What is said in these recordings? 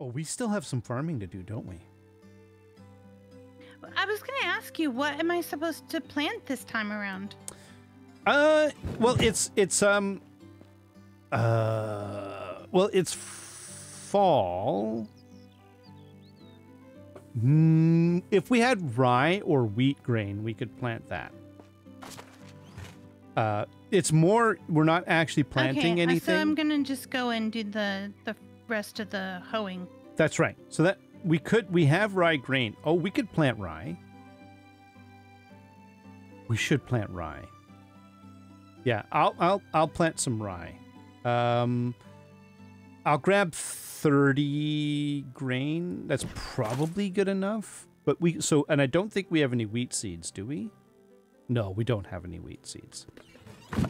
Oh, we still have some farming to do, don't we? I was going to ask you, what am I supposed to plant this time around? Uh, well, it's it's um, uh, well, it's fall. Mm, if we had rye or wheat grain, we could plant that. Uh, it's more we're not actually planting okay, anything. So I'm gonna just go and do the the rest of the hoeing. That's right. So that we could we have rye grain. Oh, we could plant rye. We should plant rye. Yeah, I'll I'll I'll plant some rye. Um I'll grab 30 grain. That's probably good enough. But we so and I don't think we have any wheat seeds, do we? No, we don't have any wheat seeds.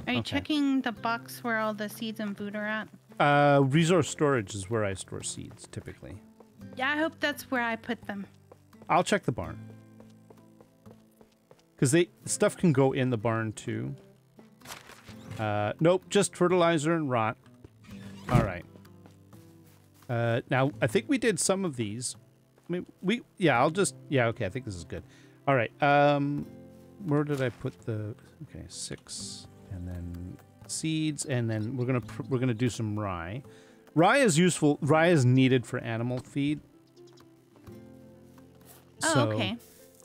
Are you Okay. checking the box where all the seeds and food are at? Uh resource storage is where I store seeds typically. Yeah, I hope that's where I put them. I'll check the barn. Cuz they stuff can go in the barn too. Uh nope, just fertilizer and rot. All right. Uh now I think we did some of these. I mean, we yeah, I'll just yeah, okay, I think this is good. All right. Um where did I put the okay, 6 and then seeds and then we're going to we're going to do some rye. Rye is useful. Rye is needed for animal feed. Oh, So, okay.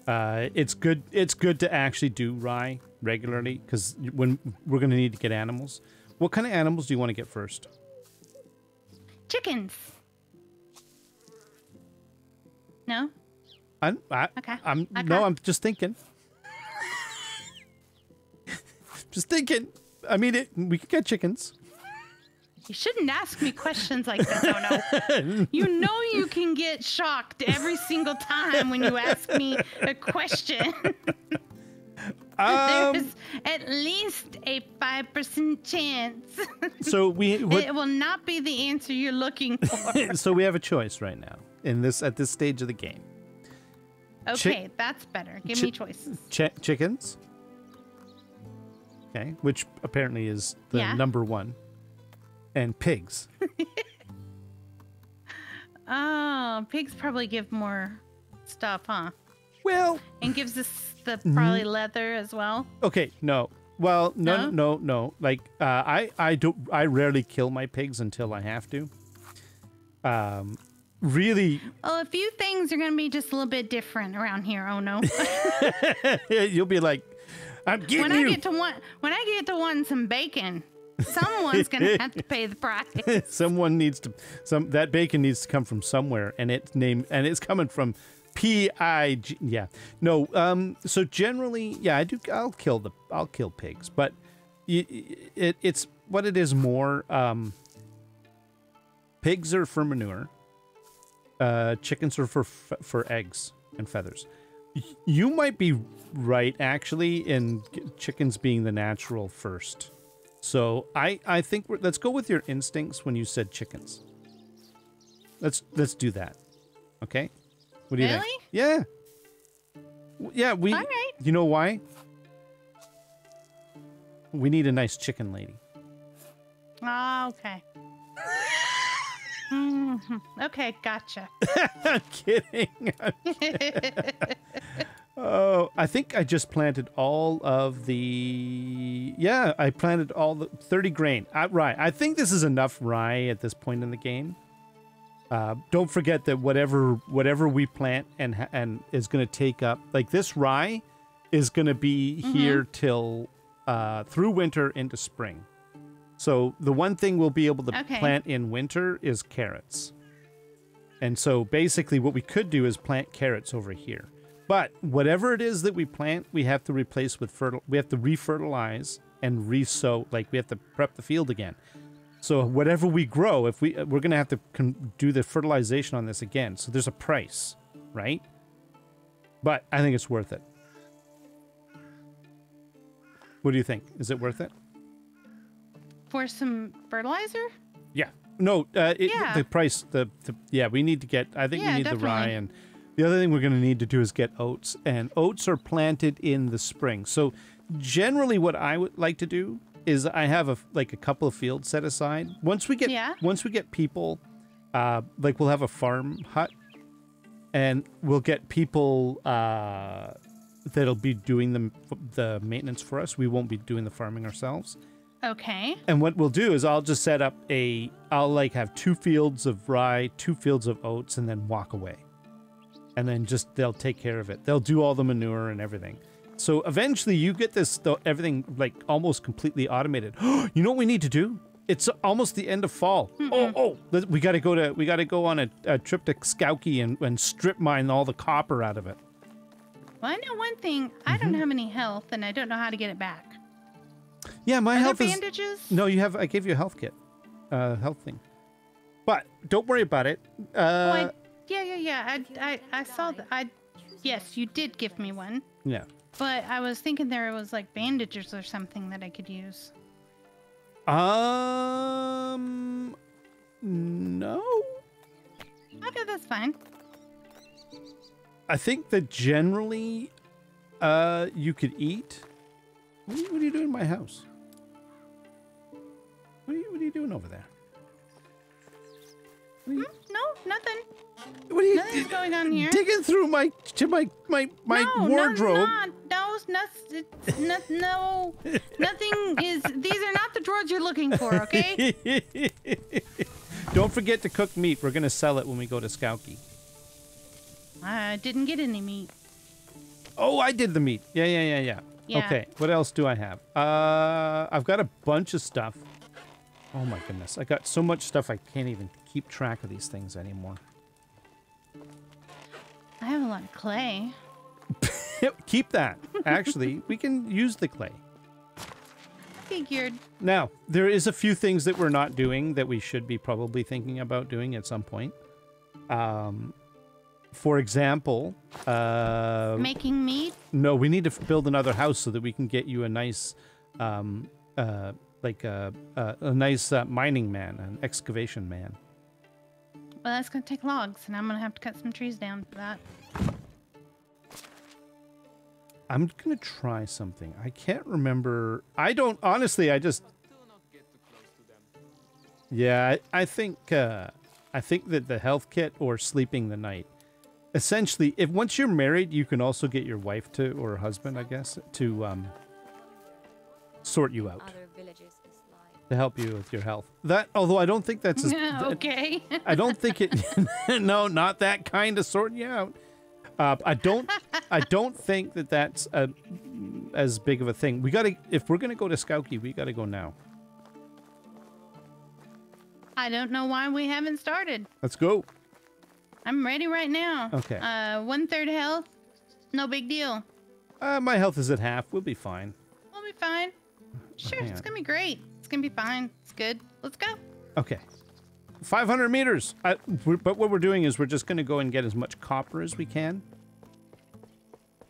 Uh, it's good. It's good to actually do rye regularly because when we're going to need to get animals. What kind of animals do you want to get first? Chickens. No? I'm, I, Okay. I'm Okay. no. I'm just thinking. just thinking. I mean, it, we could get chickens. You shouldn't ask me questions like that. No, no. you know you can get shocked every single time when you ask me a question. Um, There's at least a 5% chance so we what, it will not be the answer you're looking for. so we have a choice right now in this at this stage of the game. Okay, that's better. Give me choices. Ch- chickens. Okay, which apparently is the Yeah. number one, and pigs. Oh, pigs probably give more stuff, huh? Well, And gives us the probably leather as well. Okay, no. Well, no, No? no, no. Like, uh, I, I don't, I rarely kill my pigs until I have to. Um, really, Well, a few things are going to be just a little bit different around here. Oh no! you'll be like, I'm getting when I get to want, when I get to wanting some bacon, someone's going to have to pay the price. Someone needs to, some that bacon needs to come from somewhere, and it's name and it's coming from P I G. Yeah, no. Um, so generally, yeah, I do. I'll kill the, I'll kill pigs, but y- it, it's what it is more. Um, pigs are for manure. Uh, chickens are for f- for eggs and feathers. You might be right, actually, in chickens being the natural first. So I I think we're, let's go with your instincts when you said chickens. Let's let's do that. Okay. What do you think? Really? Yeah. Yeah. We. All right. You know why? We need a nice chicken lady. Oh, okay. Mhm. Okay, gotcha. I'm kidding. Oh, I think I just planted all of the. Yeah, I planted all the 30 grain. Uh, rye. I think this is enough rye at this point in the game. Uh, don't forget that whatever whatever we plant and and is going to take up like this rye is going to be here till uh, through winter into spring. So the one thing we'll be able to Okay. plant in winter is carrots. And so basically what we could do is plant carrots over here. But whatever it is that we plant, we have to replace with fertile we have to refertilize and re-sow like we have to prep the field again. So whatever we grow, if we we're going to have to do the fertilization on this again. So there's a price, right? But I think it's worth it. What do you think? Is it worth it? For some fertilizer? Yeah. No, uh, it, Yeah. the price, the, the yeah, we need to get. I think Yeah, we need the rye, definitely. and the other thing we're going to need to do is get oats, and oats are planted in the spring. So generally, what I would like to do is I have a like a couple of fields set aside. Once we get Yeah. once we get people uh, like we'll have a farm hut, and we'll get people uh, that'll be doing the the maintenance for us. We won't be doing the farming ourselves. Okay. And what we'll do is I'll just set up a I'll like have two fields of rye, two fields of oats, and then walk away. And then just they'll take care of it. They'll do all the manure and everything. So eventually you get this the, everything like almost completely automated. you know what we need to do? It's almost the end of fall. Oh, oh, we got to go to we got to go on a, a trip to Skauki and, and strip mine all the copper out of it. Well, I know one thing. I don't mm-hmm. have any health, and I don't know how to get it back. Yeah, my Are health there is bandages? No, you have I gave you a health kit. Uh health thing. But don't worry about it. Uh Oh, I, yeah, yeah, yeah. I, I, I saw that. I, yes, you did give me one, yeah. but I was thinking there was like bandages or something that I could use. Um no. Okay, that's fine. I think that generally uh you could eat. What are you, what are you doing in my house? What are you what are you doing over there? You, No, nothing. what are you Nothing's going on here. digging through my to my my my no, wardrobe? No, no, no, no, no, nothing is. These are not the drawers you're looking for. Okay. Don't forget to cook meat. We're gonna sell it when we go to Skauki. I didn't get any meat. Oh, I did the meat. Yeah, yeah, yeah, yeah. Yeah. Okay, what else do I have? Uh, I've got a bunch of stuff. Oh my goodness, I got so much stuff I can't even keep track of these things anymore. I have a lot of clay. keep that. Actually, we can use the clay. I figured. Now, there is a few things that we're not doing that we should be probably thinking about doing at some point. Um, for example, uh, Making meat. No, we need to build another house so that we can get you a nice, um, uh, like a a, a nice uh, mining man, an excavation man. Well, that's gonna take logs, and I'm gonna have to cut some trees down for that. I'm gonna try something. I can't remember. I don't honestly. I just. Yeah, I, I think uh, I think that the health kit or sleeping the night. Essentially, if once you're married, you can also get your wife to or husband, I guess, to um, sort you out. To help you with your health. That, although I don't think that's as, Yeah, okay. I don't think it. no, not that kind of sorting you out. Uh, I don't. I don't think that that's a, as big of a thing. We gotta. If we're gonna go to Skauki, we gotta go now. I don't know why we haven't started. Let's go. I'm ready right now. Okay. Uh, one third health. No big deal. Uh, my health is at half. We'll be fine. We'll be fine. Sure, hang it's gonna be great. It's gonna be fine. It's good. Let's go. Okay. 500 meters. I, but what we're doing is we're just going to go and get as much copper as we can.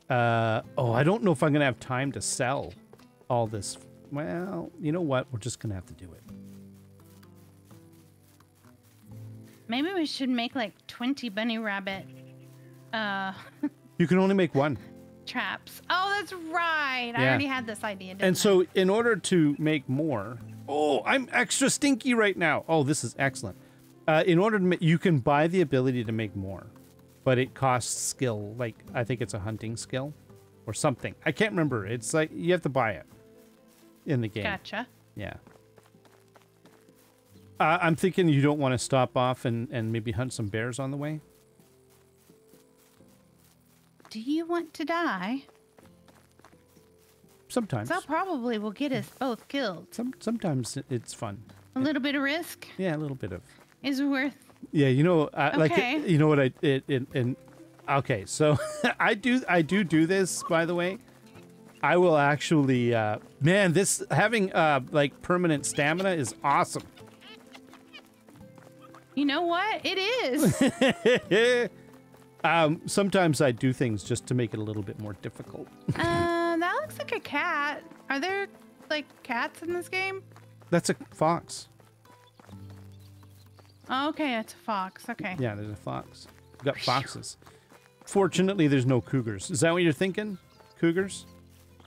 Uh, oh, I don't know if I'm going to have time to sell all this. Well, you know what? We're just going to have to do it. Maybe we should make like 20 bunny rabbit uh You can only make one. Traps. Oh, that's right. I already had this idea. And I? so, in order to make more, oh, I'm extra stinky right now. Oh, this is excellent. Uh, in order to, ma- you can buy the ability to make more, but it costs skill. Like I think it's a hunting skill, or something. I can't remember. It's like you have to buy it in the game. Gotcha. Yeah. Uh, I'm thinking you don't want to stop off and, and maybe hunt some bears on the way. Do you want to die? Sometimes. So probably will get us both killed. Some sometimes it's fun. A little bit of risk Yeah, a little bit of. is worth. Yeah, you know, like Okay. you know what I it, it and okay, so I do I do do this by the way. I will actually uh man, this having uh like permanent stamina is awesome. You know what? It is. um sometimes I do things just to make it a little bit more difficult. uh, that looks like a cat. Are there like cats in this game? That's a fox. Oh, okay, it's a fox. Okay. Yeah, there's a fox. We've got foxes. Fortunately, there's no cougars. Is that what you're thinking? Cougars?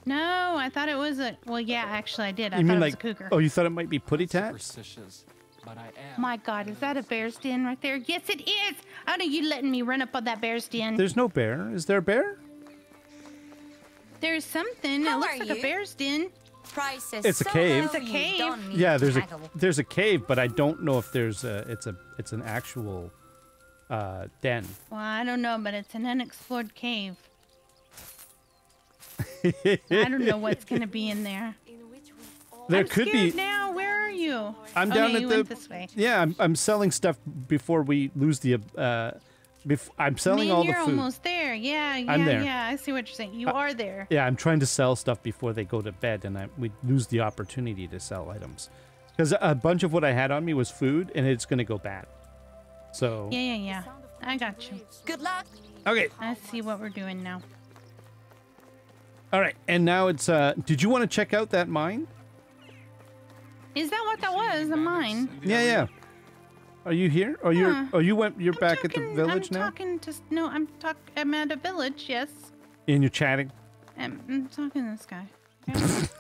No, I thought it was a. Well, yeah, actually, I did. I you thought mean it like was a cougar. Oh, you thought it might be putty tats? Superstitious. but I am. My God, is that a bear's den right there? Yes, it is. How are you letting me run up on that bear's den? There's no bear. Is there a bear? There's something. How it looks are like a bear's den. Prices It's a cave. It's a cave. Yeah, to there's a there's a cave, but I don't know if there's a it's a it's an actual uh den. Well, I don't know, but it's an unexplored cave. I don't know what's gonna be in there. In which we all There I'm could be now. Where are you? I'm Oh, down no, at you the went this way. Yeah, I'm I'm selling stuff before we lose the uh bef- I'm selling Man, all the food. you're almost there. Yeah, yeah, I'm there. yeah. I see what you're saying. You Uh, are there. Yeah, I'm trying to sell stuff before they go to bed, and I we lose the opportunity to sell items because a bunch of what I had on me was food, and it's gonna go bad. So Yeah, yeah, yeah. I got you. Good luck. okay, I see what we're doing now. all right, and now it's. uh Did you want to check out that mine? Is that what that was? A mine? Yeah, yeah. Are you here? Or you're? Oh, you went. You're I'm back at the talking- village I'm now, talking to no. I'm talk. I'm at a village. Yes. and you're chatting. I'm, I'm talking to this guy. Okay?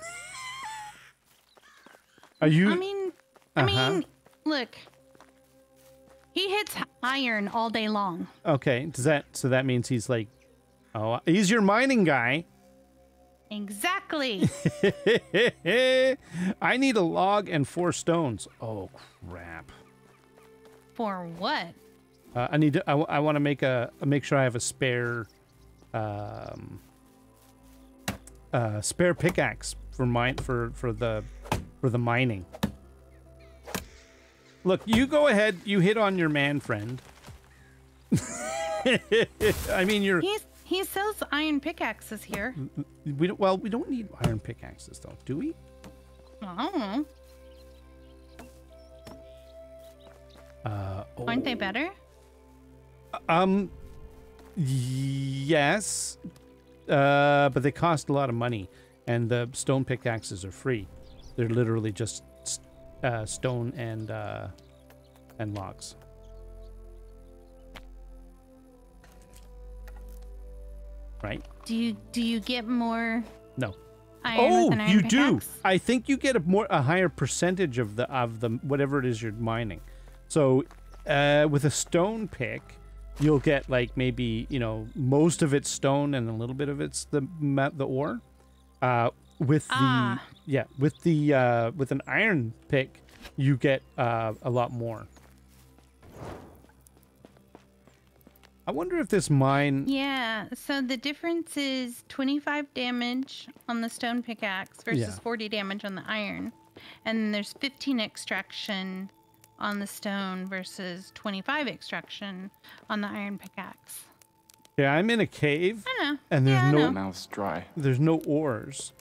Are you? I mean, I Uh-huh. mean, look. He hits iron all day long. okay. Does that? So that means he's like, oh, he's your mining guy. Exactly. I need a log and four stones. Oh crap. For what? Uh, I need to. I, want to make a make sure I have a spare, um, uh, spare pickaxe for mine for for the for the mining. Look, you go ahead. You hit on your man friend. I mean, you're He's he sells iron pickaxes here. we don't. Well, we don't need iron pickaxes though, do we? I don't know. Uh, Aren't they oh. better? Um, yes, uh, but they cost a lot of money, and the stone pickaxes are free. They're literally just uh, stone and uh, and logs. Right? Do you do you get more No. iron oh, with an iron you do. I think you get a more a higher percentage of the of the whatever it is you're mining. So, uh, with a stone pick, you'll get like maybe you know most of it's stone and a little bit of it's the ma- the ore. Uh, with the Ah. yeah with the uh, with an iron pick, you get uh, a lot more. I wonder if this mine. Yeah, so the difference is 25 damage on the stone pickaxe versus Yeah. 40 damage on the iron. And then there's 15 extraction on the stone versus 25 extraction on the iron pickaxe. Yeah, I'm in a cave. I know. And there's yeah, no- know. Mouth's dry. there's no ores.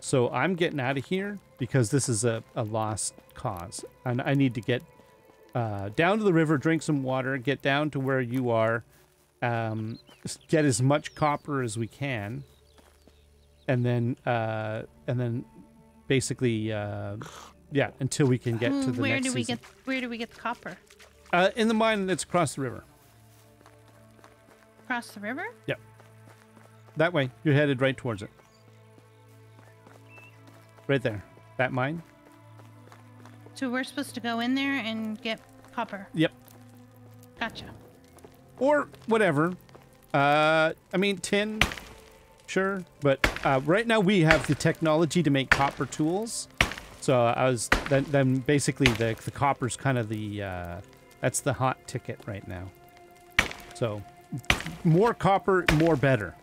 So I'm getting out of here because this is a, a lost cause. And I need to get uh, down to the river, drink some water, get down to where you are, um, get as much copper as we can, and then uh, and then basically uh, yeah, until we can get to the where next do we season. get where do we get the copper? Uh, in the mine that's across the river. Across the river? Yep. That way. You're headed right towards it. Right there. That mine? So we're supposed to go in there and get copper. Yep. Gotcha. Or whatever. Uh, I mean, tin, sure, but uh, right now we have the technology to make copper tools. So I was then, then basically the the copper's kind of the uh, that's the hot ticket right now. So more copper, more better.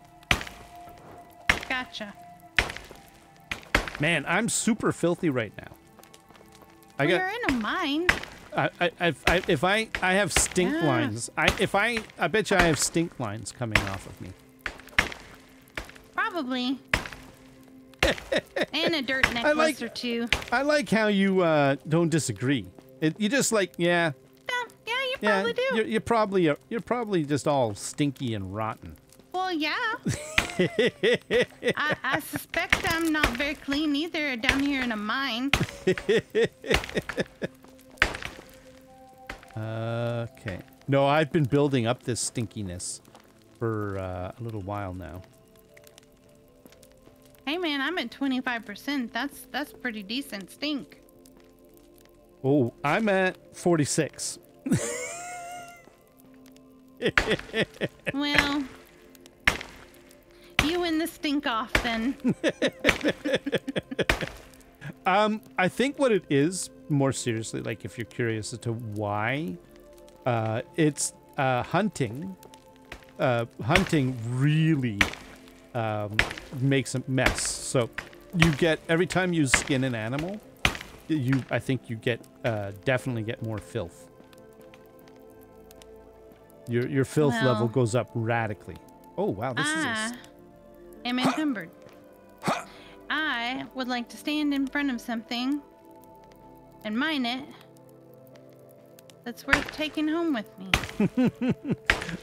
Gotcha. Man, I'm super filthy right now. I Well, got you're in a mine. I, I, I, I, if I, I have stink Yeah. lines. I, if I, I bet you I have stink lines coming off of me. Probably. and a dirt necklace like- or two. I like how you uh, don't disagree. It, you just like, yeah, Yeah, yeah, you yeah. probably do. You're, you're probably uh, you're probably just all stinky and rotten. Well, yeah. I, I suspect I'm not very clean either down here in a mine. Okay. No, I've been building up this stinkiness for uh, a little while now. Hey man, I'm at 25%. That's that's pretty decent stink. Oh, I'm at 46. Well, you win the stink off then. Um, I think what it is, more seriously, like if you're curious as to why, uh, it's uh, hunting. Uh, hunting really um, makes a mess. So you get every time you skin an animal, you I think you get uh, definitely get more filth. Your your filth level goes up radically. Oh wow, this is a s- I am encumbered. I would like to stand in front of something and mine it. That's worth taking home with me.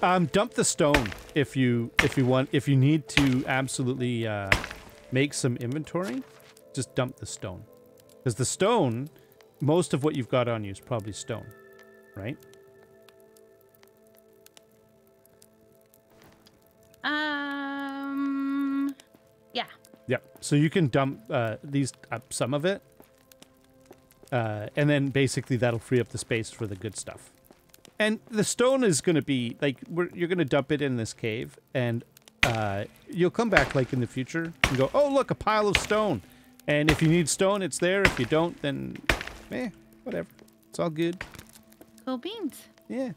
Um, dump the stone if you if you want if you need to absolutely uh, make some inventory. Just dump the stone, because the stone, most of what you've got on you is probably stone, right? Yeah. Yep. So you can dump uh, these up some of it, uh, and then basically that'll free up the space for the good stuff. And the stone is going to be like we're, you're going to dump it in this cave, and uh, you'll come back like in the future and go, "Oh, look, a pile of stone." And if you need stone, it's there. If you don't, then eh, whatever. It's all good. Cool beans. Yeah.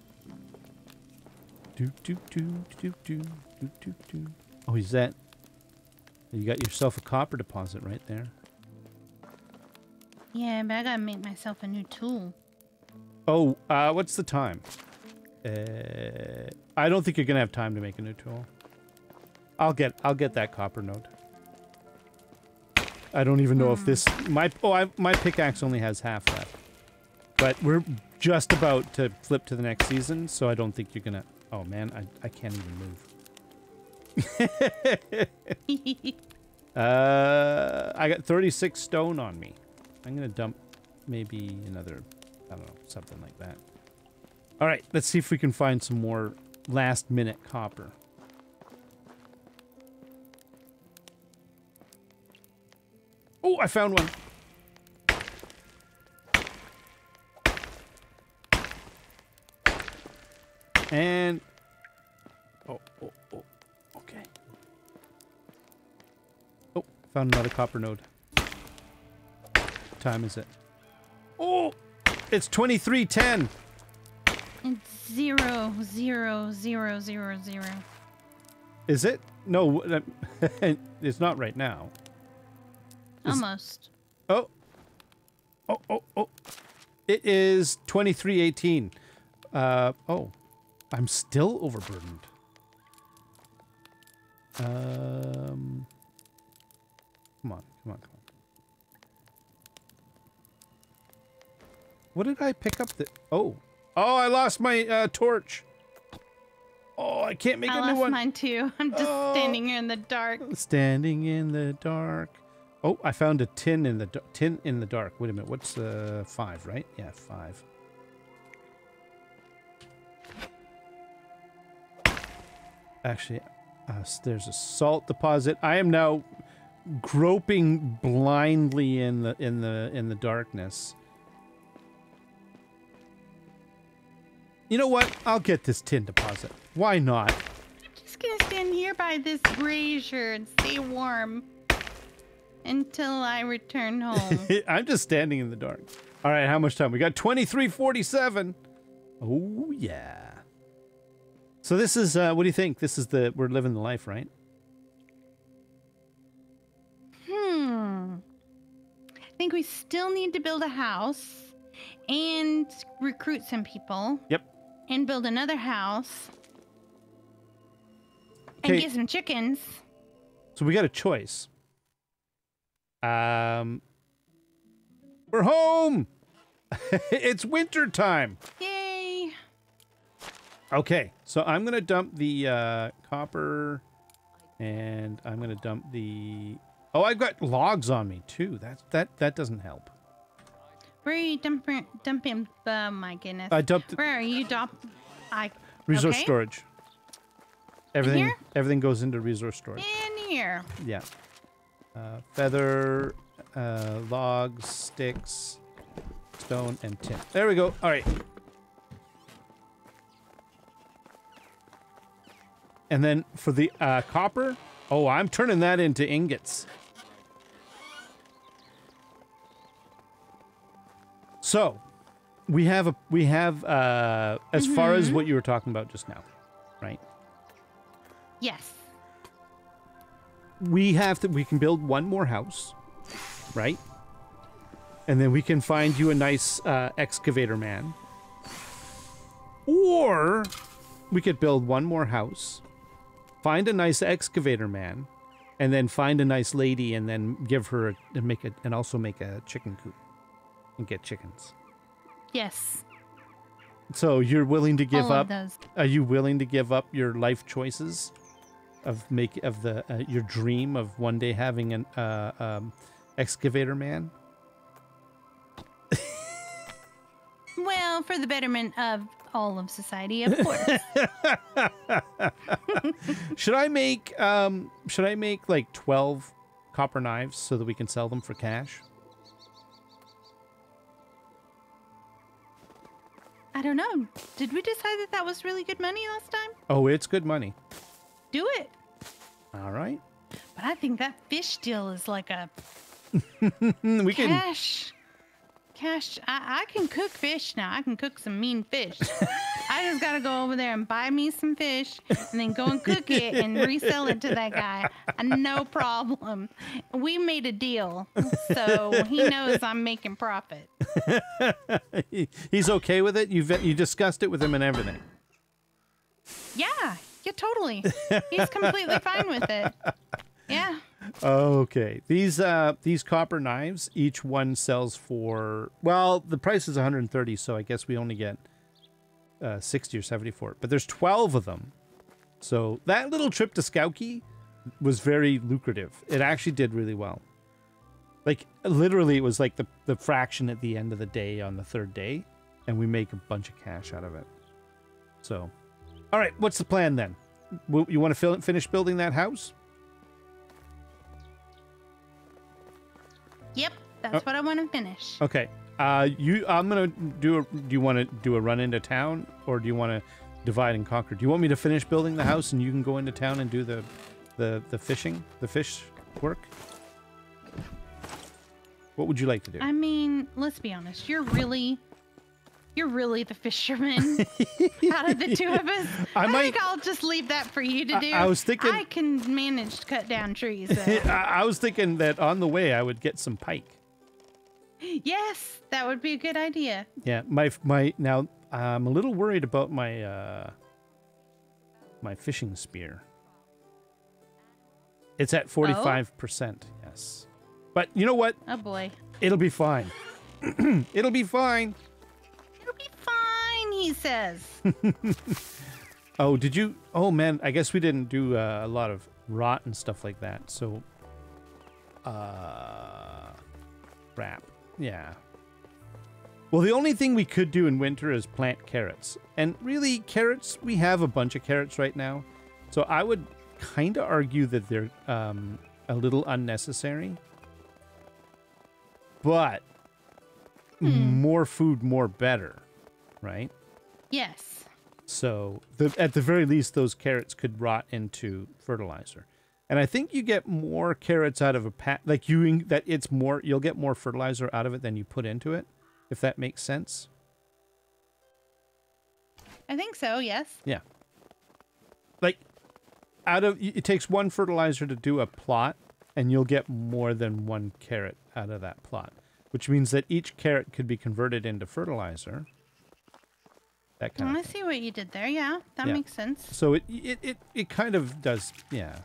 Do do do do do do do do. Oh, is that? You got yourself a copper deposit right there. Yeah, but I gotta make myself a new tool. Oh, uh, what's the time? Uh, I don't think you're gonna have time to make a new tool. I'll get I'll get that copper node. I don't even know if this my oh I, my pickaxe only has half left, but we're just about to flip to the next season, so I don't think you're gonna. Oh man, I I can't even move. Uh, I got 36 stone on me. I'm gonna dump maybe another, I don't know, something like that. All right, let's see if we can find some more last minute copper. Oh, I found one. And oh, oh, oh, okay. Oh, found another copper node. What time is it? Oh, it's 2310. It's zero, zero, zero, zero, zero. Is it? No, it's not right now. Is- Almost. Oh. Oh, oh, oh. It is 2318. Uh, oh. I'm still overburdened. Um. Come on, come on, come on. What did I pick up the Oh. Oh, I lost my uh, torch. Oh, I can't make I a new one. I lost mine too. I'm just Oh. standing here in the dark. Standing in the dark. Oh, I found a tin in the tin in the dark. Wait a minute. What's uh five? Right? Yeah, five. Actually, uh, there's a salt deposit. I am now groping blindly in the in the in the darkness. You know what? I'll get this tin deposit. Why not? I'm just gonna stand here by this brazier and stay warm until I return home. I'm just standing in the dark. All right, how much time? We got 2347. Oh, yeah. So this is uh what do you think? This is the we're living the life, right? hmm. I think we still need to build a house and recruit some people. Yep. And build another house. Okay. And get some chickens. So we got a choice. Um We're home. it's winter time. Yay! Okay, so I'm gonna dump the uh, copper, and I'm gonna dump the. Oh, I've got logs on me too. That that that doesn't help. Where are you dumping? Dumping? Oh my goodness. I dumped Where are you dump? I resource okay. storage. Everything everything goes into resource storage. in here. Yeah. Uh, feather, uh, logs, sticks. stone, and tin. There we go. All right. And then for the uh, copper, oh, I'm turning that into ingots. So, we have a we have uh, as far as what you were talking about just now, right? Yes. we have to we can build one more house right and then we can find you a nice uh, excavator man or we could build one more house find a nice excavator man and then find a nice lady and then give her a, and make it and also make a chicken coop and get chickens Yes. so you're willing to give All up are you willing to give up your life choices of make of the uh, your dream of one day having an uh, um, excavator man? Well, for the betterment of all of society, of course. Should I make um should I make like 12 copper knives so that we can sell them for cash? I don't know. Did we decide that that was really good money last time? Oh, it's good money. Do it. All right. But I think that fish deal is like a We can cash. Cash. I, I can cook fish now. I can cook some mean fish. I just gotta go over there and buy me some fish and then go and cook it and resell it to that guy. Uh, No problem. We made a deal, so he knows I'm making profit. He's okay with it. You've you discussed it with him and everything. Yeah, yeah, totally. He's completely fine with it. Yeah. Okay. These uh these copper knives, each one sells for well, the price is 130, so I guess we only get uh 60 or 70 for it. But there's 12 of them. So that little trip to Skauki was very lucrative. It actually did really well. Like literally it was like the the fraction at the end of the day on the third day and we make a bunch of cash out of it. So All right, what's the plan then? You want to finish building that house? Yep, that's what I want to finish. Okay. Uh, you, I'm gonna do. A, do you want to do a run into town, or do you want to divide and conquer? Do you want me to finish building the house and you can go into town and do the, the, the fishing, the fish work? What would you like to do? I mean, let's be honest. You're really, you're really the fisherman out of the two of us. I I, might- think I'll just leave that for you to do. I was thinking- I can manage to cut down trees. I, I was thinking that on the way I would get some pike. yes, that would be a good idea. Yeah, my my now I'm a little worried about my uh my fishing spear. It's at 45%, yes. But you know what? Oh boy, It'll be fine. It'll be fine. It'll be fine. He says. Oh, did you? Oh man, I guess we didn't do uh, a lot of rot and stuff like that. So, uh, crap. Yeah. Well, the only thing we could do in winter is plant carrots, and really, carrots. We have a bunch of carrots right now, so I would kind of argue that they're um, a little unnecessary. But more food, more better, right? Yes. So the, at the very least, those carrots could rot into fertilizer, and I think you get more carrots out of a pat. Like you, that it's more. You'll get more fertilizer out of it than you put into it, if that makes sense. I think so. Yes. Yeah. Like out of it takes one fertilizer to do a plot, and you'll get more than one carrot out of that plot, which means that each carrot could be converted into fertilizer. That kind Oh, of I see what you did there. Yeah, that Yeah. makes sense. So it it, it it kind of does, yeah.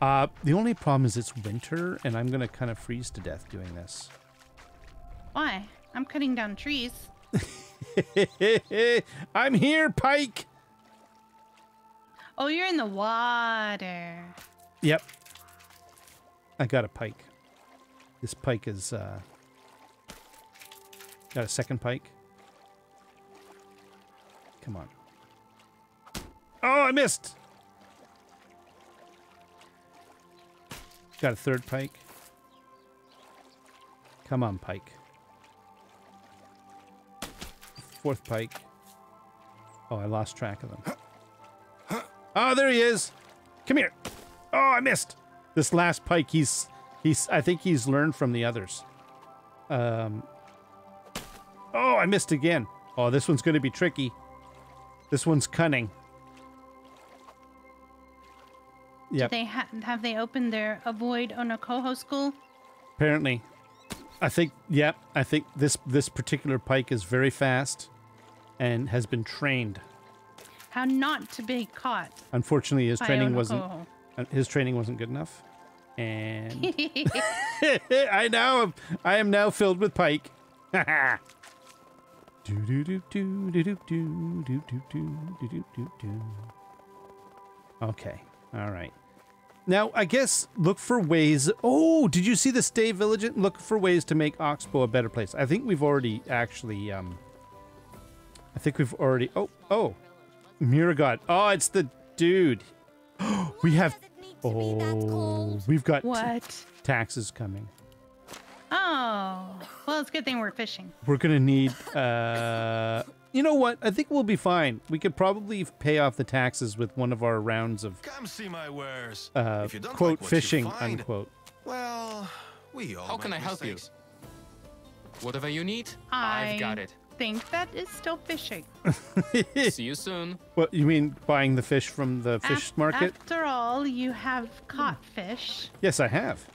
Uh, the only problem is it's winter, and I'm gonna kind of freeze to death doing this. Why? I'm cutting down trees. I'm here, Pike. Oh, you're in the water. Yep. I got a pike. This pike is uh got a second pike. Come on. Oh, I missed. Got a third pike. Come on, pike. fourth pike. Oh, I lost track of them. Oh, there he is. Come here. Oh, I missed. This last pike, he's he's I think he's learned from the others. Um Oh, I missed again. Oh, this one's going to be tricky. This one's cunning. Yep. They ha- have they opened their avoid OhnoCoho school? Apparently, I think. Yep. I think this this particular pike is very fast, and has been trained. How not to be caught. Unfortunately, his training wasn't. Uh, His training wasn't good enough, and I now I am now filled with pike. do do do do do do do do do do do do do. Okay. All right. Now, I guess look for ways. Oh, did you see the Stay Vigilant? Look for ways to make Oxbow a better place. I think we've already actually. Um, I think we've already. Oh, oh, Miragot. Oh, it's the dude. we have. Oh, we've got what? taxes coming. Oh, well, it's a good thing we're fishing. We're gonna need. Uh, you know what? I think we'll be fine. We could probably pay off the taxes with one of our rounds of Come see my wares. uh, if you don't quote like what you fishing find, unquote. Well, we all How can I help you? Whatever you need, I I've got it. think that is still fishing. See you soon. What you mean buying the fish from the fish Af- market? After all, you have caught fish. Yes, I have.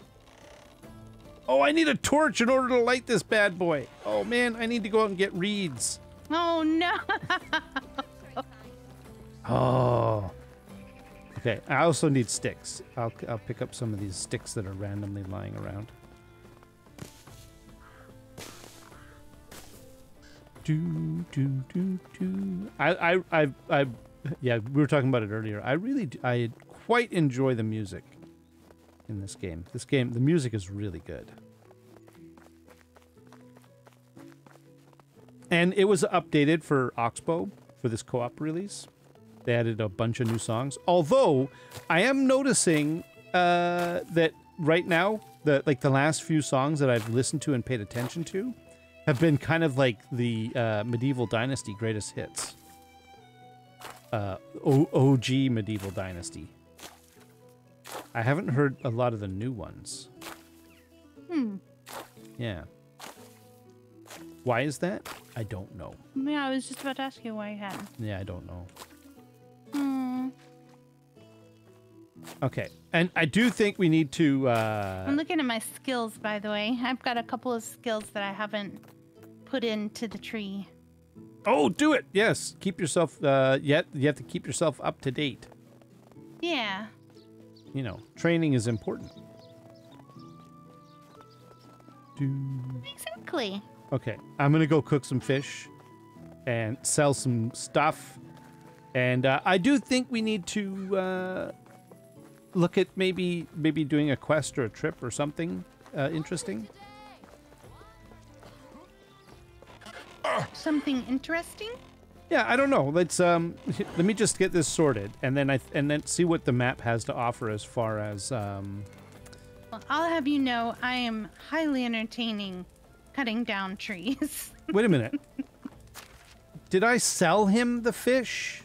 Oh, I need a torch in order to light this bad boy. Oh man, I need to go out and get reeds. Oh no! Oh. Okay, I also need sticks. I'll I'll pick up some of these sticks that are randomly lying around. Do do do do. I I I I yeah, we were talking about it earlier. I really I quite enjoy the music in this game. This game, the music is really good. And it was updated for Oxbow for this co-op release. They added a bunch of new songs. Although I am noticing uh, that right now, the like the last few songs that I've listened to and paid attention to have been kind of like the uh, medieval dynasty greatest hits. Uh, OG medieval dynasty. I haven't heard a lot of the new ones. hmm. Yeah. Why is that? I don't know. Yeah, I was just about to ask you why you hadn't. Yeah, I don't know. Hmm. Okay, and I do think we need to. Uh, I'm looking at my skills, by the way. I've got a couple of skills that I haven't put into the tree. oh, do it! Yes, keep yourself. Uh, yet you have to keep yourself up to date. Yeah. You know, training is important. Exactly. Okay, I'm gonna go cook some fish, and sell some stuff, and uh, I do think we need to uh, look at maybe maybe doing a quest or a trip or something uh, interesting. Something interesting? Yeah, I don't know. Let's um, let me just get this sorted, and then I and then see what the map has to offer as far as um. Well, I'll have you know I am highly entertaining cutting down trees. Wait a minute. Did I sell him the fish?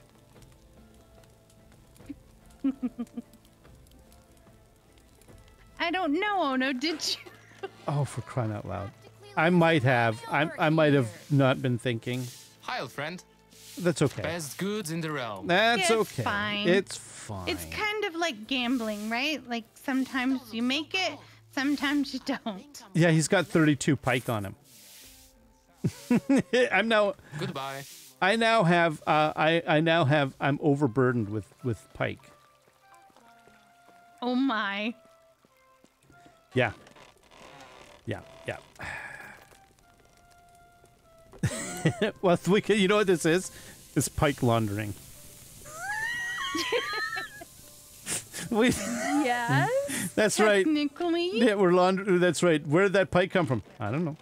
I don't know, Ono, did you? Oh, for crying out loud! I might have. I I might have not been thinking. Hi, old friend. That's okay. Best goods in the realm. That's It's okay. fine. It's fine. It's kind of like gambling, right? Like sometimes you make it, sometimes you don't. Yeah, he's got 32 pike on him. I'm now. Goodbye. I now have. Uh, I I now have. I'm overburdened with with pike. Oh my. Yeah. Yeah. Yeah. well, we can, you know what this is? It's pike laundering. we, Yes. that's right. Technically. Yeah, we're laundering. That's right. Where did that pike come from? I don't know.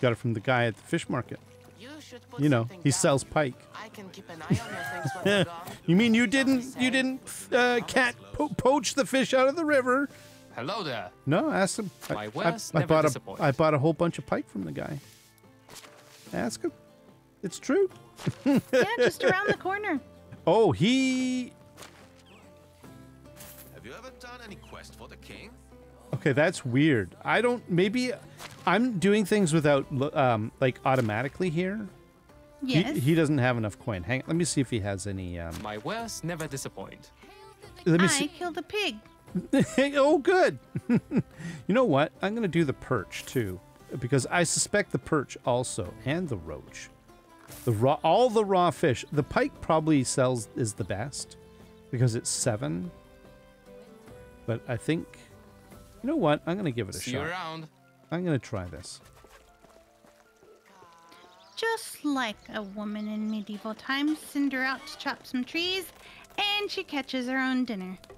Got it from the guy at the fish market. You should put You know, he down. sells pike. I can keep an eye on your things when gone. You mean you didn't? You didn't uh, cat po- poach the fish out of the river? Hello there. No, ask him. I- My I, I bought a disappoint. I bought a whole bunch of pike from the guy. Ask him. It's true. yeah, just around the corner. Oh, he. Have you ever done any quest for the king? Okay, that's weird. I don't. Maybe I'm doing things without um like automatically here. He- Yes. He, doesn't have enough coin. Hang. Let me see if he has any. Um, My wares never disappoint. let me I see. killed a pig. oh, good. you know what? I'm gonna do the perch too, because I suspect the perch also and the roach, the raw, all the raw fish. The pike probably sells is the best because it's seven. But I think, you know what? I'm gonna give it a See you shot. around. I'm gonna try this. Just like a woman in medieval times, send her out to chop some trees, and she catches her own dinner.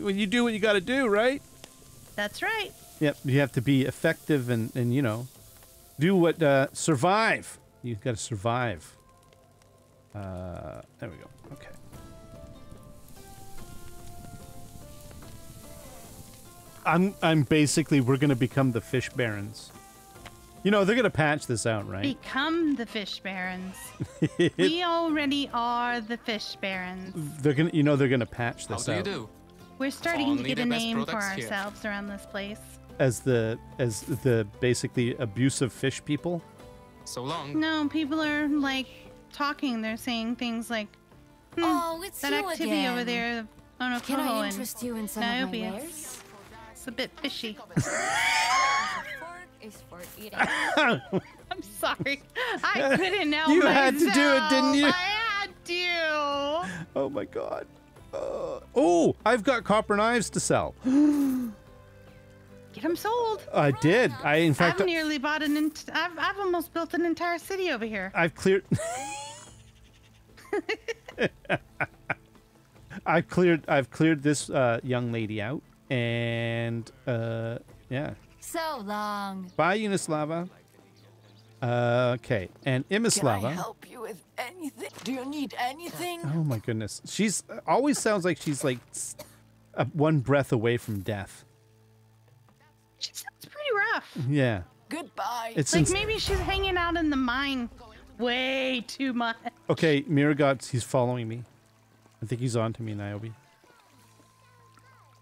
When you do what you got to do, right? That's right. Yep. You have to be effective and and you know, do what uh, survive. You've got to survive. Uh, there we go. Okay. I'm I'm basically we're gonna become the fish barons. You know they're gonna patch this out, right? Become the fish barons. we already are the fish barons. They're gonna you know they're gonna patch this How this do you do? We're starting to get a name for products here. ourselves around this place. As the as the basically abusive fish people. So long. No, people are like talking. They're saying things like Oh, it's that you activity again. over there. of OhnoCoho Can I and interest you in some Nyobi. of my wares? It's a bit fishy. Fork is for eating. I'm sorry. I couldn't help You had to do it, didn't you? I had to. Oh my god. Uh, oh, I've got copper knives to sell. Get them sold. I did. I in fact I've nearly bought an. Ent- I've, I've almost built an entire city over here. I've cleared. I've cleared. I've cleared this uh, young lady out, and uh, yeah. so long. Bye, Unislava. Uh, okay, and Imislava. Can I help you with anything? Do you need anything? Oh my goodness, she's always sounds like she's like s- uh, one breath away from death. She sounds pretty rough. Yeah, Goodbye. it's Like maybe she's hanging out in the mine way too much. okay. Miragots, he's following me. I think he's on to me, Nyobi.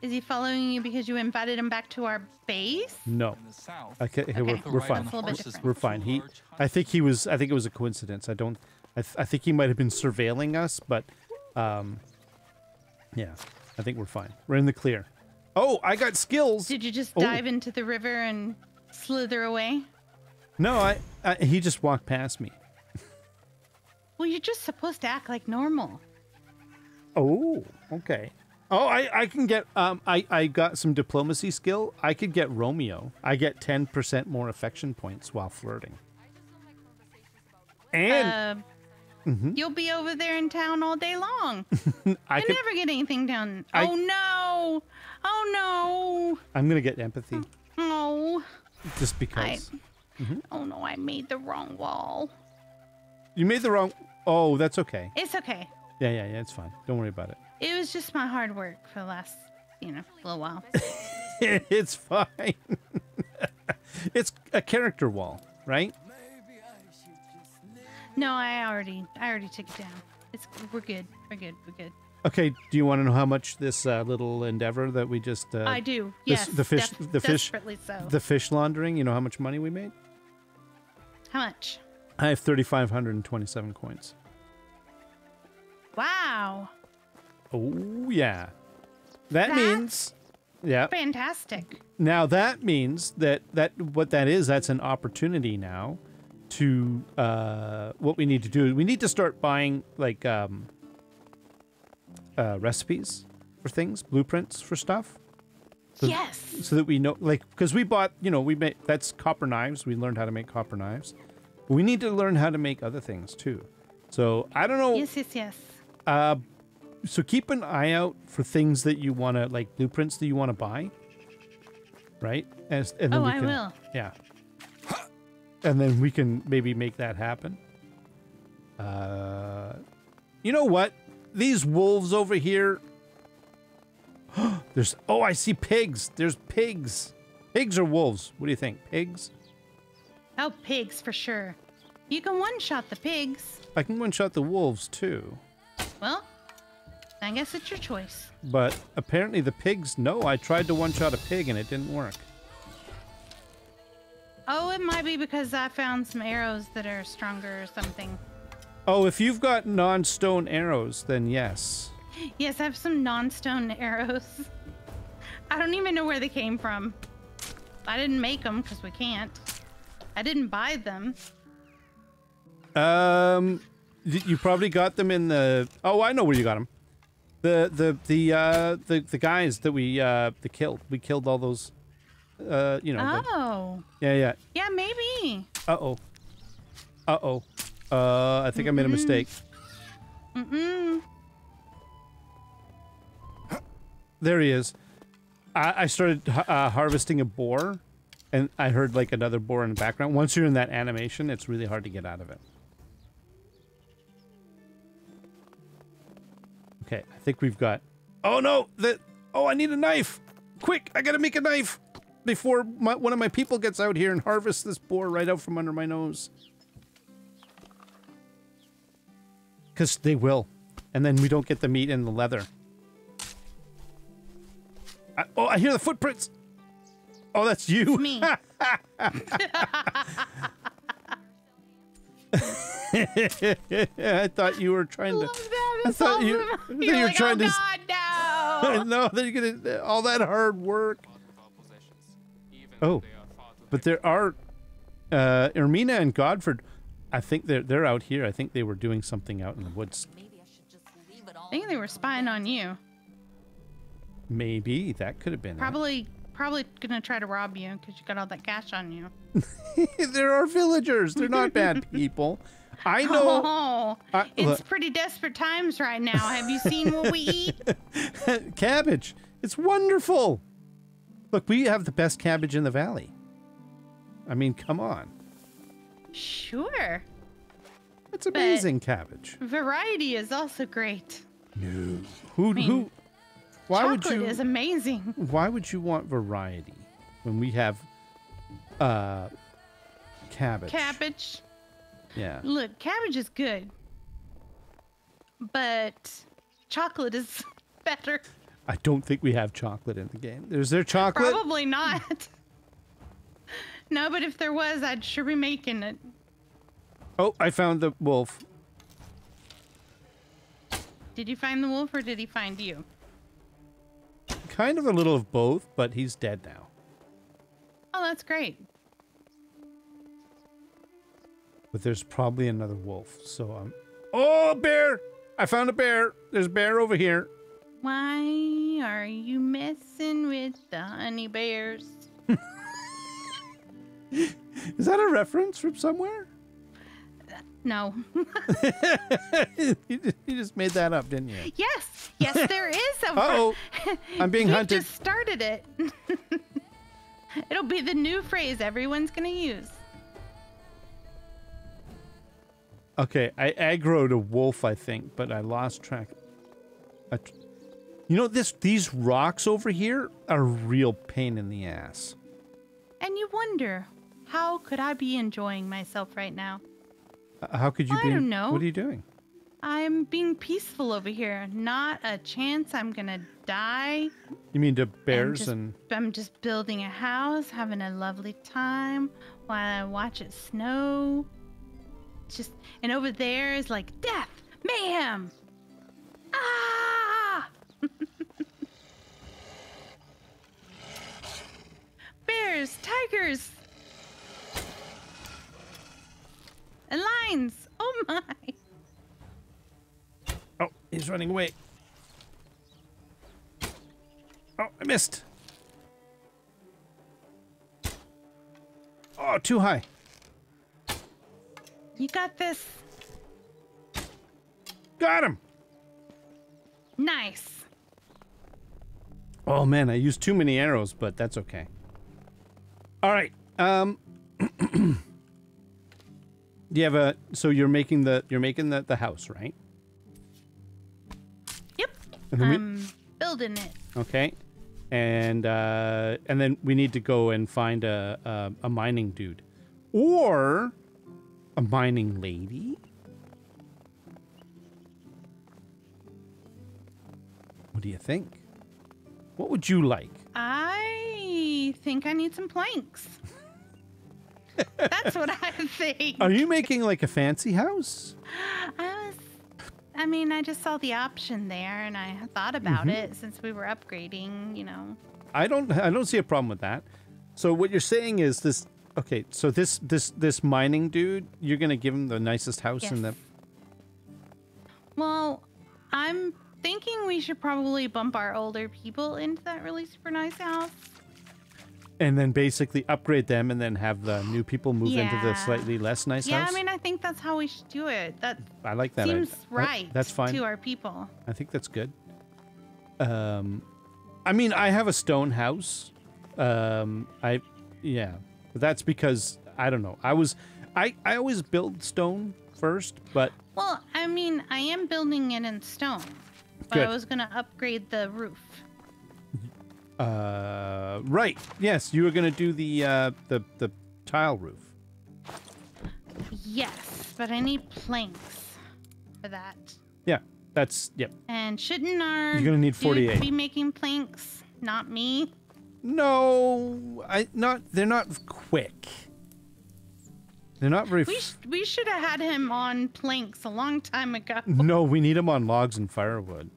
Is he following you because you invited him back to our base? No. In the. Okay, Okay. we're, we're fine. on the horses horses We're fine. He, I think he was. I think it was a coincidence. I don't. I, th- I think he might have been surveilling us, but, um, yeah, I think we're fine. We're in the clear. Oh, I got skills. Did you just Oh. dive into the river and slither away? No, I, I. He just walked past me. Well, you're just supposed to act like normal. Oh, okay. Oh, I, I can get. Um, I, I got some diplomacy skill. I could get Romeo. I get ten percent more affection points while flirting. And Uh, Mm-hmm. You'll be over there in town all day long. I I could. never get anything done. I- oh no! Oh no! I'm gonna get empathy! Oh, just because. Mm-hmm. oh no! I made the wrong wall. You made the wrong. Oh, that's okay. It's okay. Yeah, yeah, yeah. It's fine. Don't worry about it. It was just my hard work for the last, you know, little while. it's fine. it's a character wall, right? No, I already, I already took it down. It's we're good. We're good. We're good. Okay. Do you want to know how much this uh, little endeavor that we just? Uh, I do. this- Yes. the fish- def- the fish- so. The fish laundering. You know how much money we made? How much? I have thirty-five hundred and twenty-seven coins. Wow. Oh yeah. That That's- means. Yeah. Fantastic. Now that means that that what that is. That's an opportunity now. To uh, what we need to do, we need to start buying like um, uh, recipes for things, blueprints for stuff. So- yes. so that we know like because we bought you know we made that's copper knives we learned how to make copper knives we need to learn how to make other things too so i don't know Yes. Yes. Yes. uh so keep an eye out for things that you want to like blueprints that you want to buy right and, and then Oh, we I will. yeah and then we can maybe make that happen uh you know what these wolves over here there's oh i see pigs there's pigs pigs or wolves what do you think pigs Oh, pigs for sure. You can one shot the pigs. I can one shot the wolves too. Well, I guess it's your choice. But apparently the pigs, no, I tried to one shot a pig and it didn't work. Oh, it might be because I found some arrows that are stronger or something. Oh, if you've got non stone arrows, then yes. Yes, I have some non-stone arrows. I don't even know where they came from. I didn't make them because we can't. I didn't buy them. Um, you probably got them in the. Oh, I know where you got them. The the the uh the the guys that we uh the killed. We killed all those. Uh, you know. Oh, yeah, yeah. yeah, maybe. Uh oh. Uh oh. Uh, I think I made a mistake. Mm-mm. There he is. I, I started uh, harvesting a boar, and I heard like another boar in the background. Once you're in that animation, it's really hard to get out of it. Okay, I think we've got. Oh no! The oh, I need a knife! Quick! I gotta make a knife before my, one of my people gets out here and harvests this boar right out from under my nose. Because they will, and then we don't get the meat and the leather. I, oh, I hear the footprints. Oh, that's you. It's Me. I thought you were trying to. That. I thought you- from- I thought You're you were like, trying oh, to- God, no. no, that you're gonna all that hard work. Oh, though they are far too But there are, uh, Ermina and Godford. I think they're they're out here. I think they were doing something out in the woods. I should just leave it all. I think they were spying on you. Maybe that could have been. it. Probably, probably gonna try to rob you because you got all that cash on you. there are villagers. They're not bad people. I know. Oh, I- it's look. pretty desperate times right now. Have you seen what we eat? cabbage. It's wonderful. Look, we have the best cabbage in the valley. I mean, come on. Sure. It's amazing cabbage. Variety is also great. No. Who mean, who why would Chocolate you is amazing. why would you want variety when we have uh cabbage? Cabbage. Yeah. Look, cabbage is good, but chocolate is better. I don't think we have chocolate in the game. Is there chocolate? Probably not. no, but if there was, I'd sure be making it. Oh, I found the wolf. Did you find the wolf or did he find you? Kind of a little of both, but he's dead now. Oh, that's great. But there's probably another wolf. So I'm... Oh, a bear! I found a bear. There's a bear over here. Why are you messing with the honey bears? Is that a reference from somewhere? No. you just- made that up, didn't you? yes, yes, there is a. Uh-oh. I'm being you hunted. just started it. It'll be the new phrase everyone's gonna use. Okay, I aggroed a wolf, I think, but I lost track. I you know this these rocks over here are a real pain in the ass. And you wonder, how could I be enjoying myself right now? Uh, How could you I be? don't know. What are you doing? I'm being peaceful over here. Not a chance I'm gonna die. You mean to bears just- and I'm just building a house, having a lovely time while I watch it snow. Just and over there is like death, mayhem. Ah! Bears, tigers, and lions. Oh my! Oh, he's running away. Oh, I missed. Oh, too high. You got this. Got him. Nice. Oh man, I used too many arrows, but that's okay. All right. Um Do you have a so you're making the you're making the the house, right? Yep. Then we- I'm building it. Okay. And uh and then we need to go and find a a, a mining dude. Or A mining lady? What do you think? What would you like? I think I need some planks. That's what I think. Are you making like a fancy house? I was, I mean, I just saw the option there and I thought about Mm-hmm. it since we were upgrading, you know. I don't I don't see a problem with that. So what you're saying is this okay, so this this this mining dude, you're going to give him the nicest house in the Well, I'm thinking we should probably bump our older people into that really super nice house. and then basically upgrade them and then have the new people move into the slightly less nice yeah, house. Yeah, I mean, I think that's how we should do it. That I like that. seems. That- right that's fine. to our people. I think that's good. Um, I mean, I have a stone house. Um, I, yeah, but that's because I don't know. I was, I, I always build stone first, but Well, I mean, I am building it in stone, but I was gonna upgrade the roof. uh, right. Yes, you were gonna do the uh, the the tile roof. Yes, but I need planks for that. Yeah, that's yep. And shouldn't our You're gonna need 48. be making planks, not me? No, I not. They're not quick. They're not very. We sh- we should have had him on planks a long time ago. no, we need him on logs and firewood.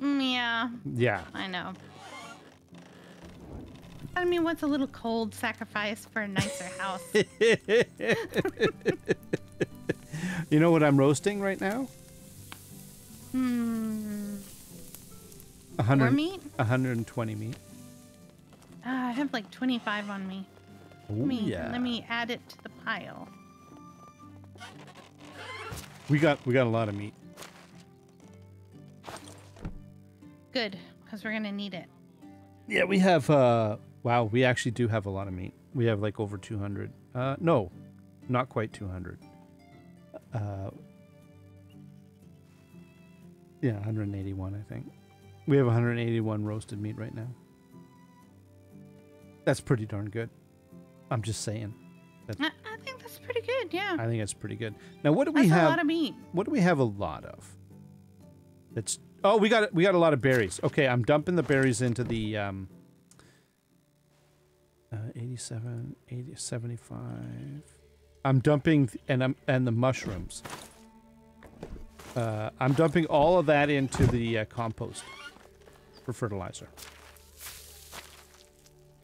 Mm, yeah, Yeah. I know. I mean, what's a little cold sacrifice for a nicer house? You know what I'm roasting right now? hmm. A hundred. More meat? 120 meat. Uh, I have like 25 on me. Oh Let me, yeah. let me add it to the pile. We got we got a lot of meat. Good, because we're gonna need it. Yeah, we have. uh Wow, we actually do have a lot of meat. We have like over 200. Uh, no, not quite 200. Uh, yeah, 181, I think. We have 181 roasted meat right now. That's pretty darn good. I'm just saying. I, I think that's pretty good. Yeah, I think that's pretty good. Now, what do we that's have? a lot of meat. what do we have a lot of? That's oh, we got we got a lot of berries. Okay, I'm dumping the berries into the um. Uh, 87, 80, 75. I'm dumping and I'm and the mushrooms. Uh, I'm dumping all of that into the uh, compost for fertilizer.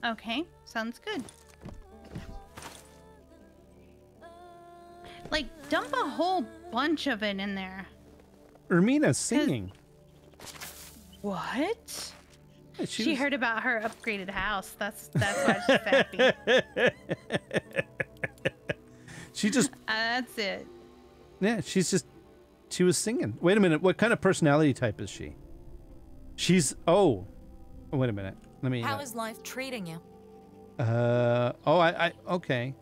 Okay, sounds good. Like, dump a whole bunch of it in there. Ermina's singing. What? Yeah, She, was- heard about her upgraded house. That's that's why she's happy. She just Uh, that's it. Yeah, she's just she was singing. Wait a minute, what kind of personality type is she? She's oh, oh wait a minute. Let me. How uh, is life treating you? uh oh, I I okay.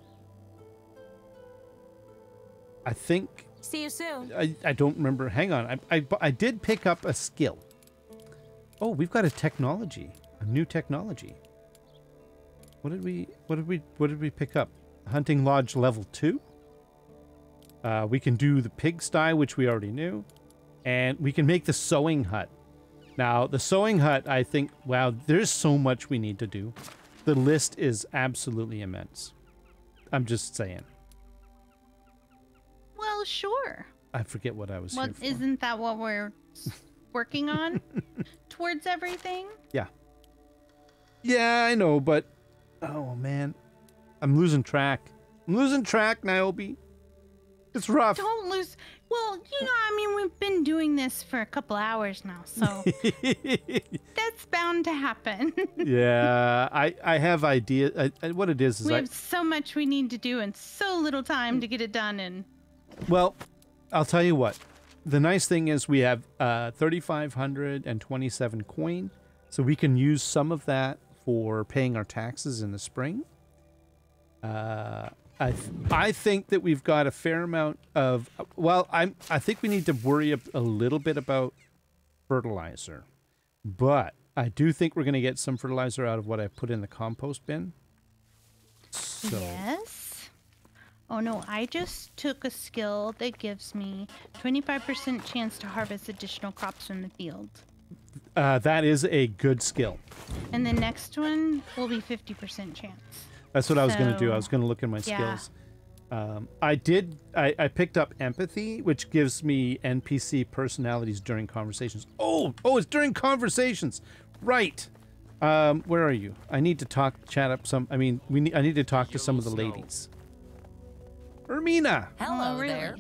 I think See you soon. I I don't remember. Hang on, I I I did pick up a skill. Oh, we've got a technology, a new technology. What did we what did we what did we pick up? Hunting lodge level two. Uh, we can do the pigsty, which we already knew, and we can make the sewing hut. Now, the sewing hut, I think, wow, there's so much we need to do. The list is absolutely immense. I'm just saying. Well, sure. I forget what I was What isn't that what we're working on towards everything? Yeah. Yeah, I know, but oh man, I'm losing track. I'm losing track, Nyobi. It's rough. Don't lose. Well, you know, I mean, we've been doing this for a couple hours now, so that's bound to happen. yeah, I I have idea. I, I, what it is is we I have so much we need to do and so little time to get it done And well, I'll tell you what. The nice thing is we have uh 3527 coin, so we can use some of that for paying our taxes in the spring. Uh I, th- I think that we've got a fair amount of well I'm I think we need to worry a, a little bit about fertilizer. But I do think we're going to get some fertilizer out of what I put in the compost bin. So Yes. Oh no, I just took a skill that gives me 25% chance to harvest additional crops from the field. Uh, that is a good skill. And the next one will be 50% chance. That's what I was going to do. I was going to look at my yeah. skills. Um, I did. I, I picked up empathy, which gives me NPC personalities during conversations. Oh, oh, it's during conversations, right? Um, where are you? I need to talk, chat up some. I mean, we need. I need to talk to some of the snow. ladies. Ermina, Hello oh, really? there.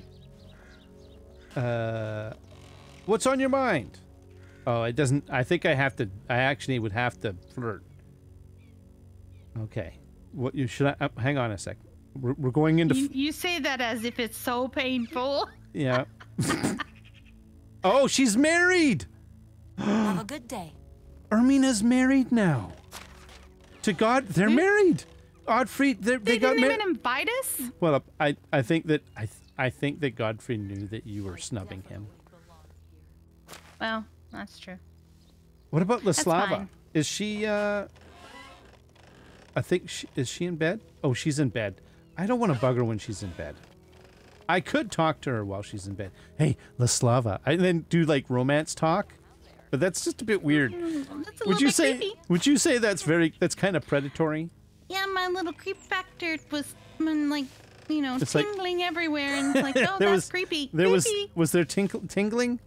uh, what's on your mind? Oh, it doesn't. I think I have to. I actually would have to flirt. Okay. What you should I? Uh, hang on a sec. We're, we're going into. You, you say that as if it's so painful. Yeah. oh, she's married. Have a good day. Ermina's married now. To God, they're married. Godfrey, they're, they, They, got didn't even invite us. Well, I, I think that I, th- I think that Godfrey knew that you were snubbing him. Well, that's true. What about Laslava? Is she? uh I think she is she in bed? Oh, she's in bed. I don't want to bug her when she's in bed. I could talk to her while she's in bed. Hey, Laslava. I then do like romance talk, but that's just a bit weird. That's a Would you say? creepy. Would you say that's very? That's kind of predatory. Little creep factor was like, you know, It's like- tingling everywhere, and it's like, oh, there that's was creepy. There was creepy, was there tinkle, tingling?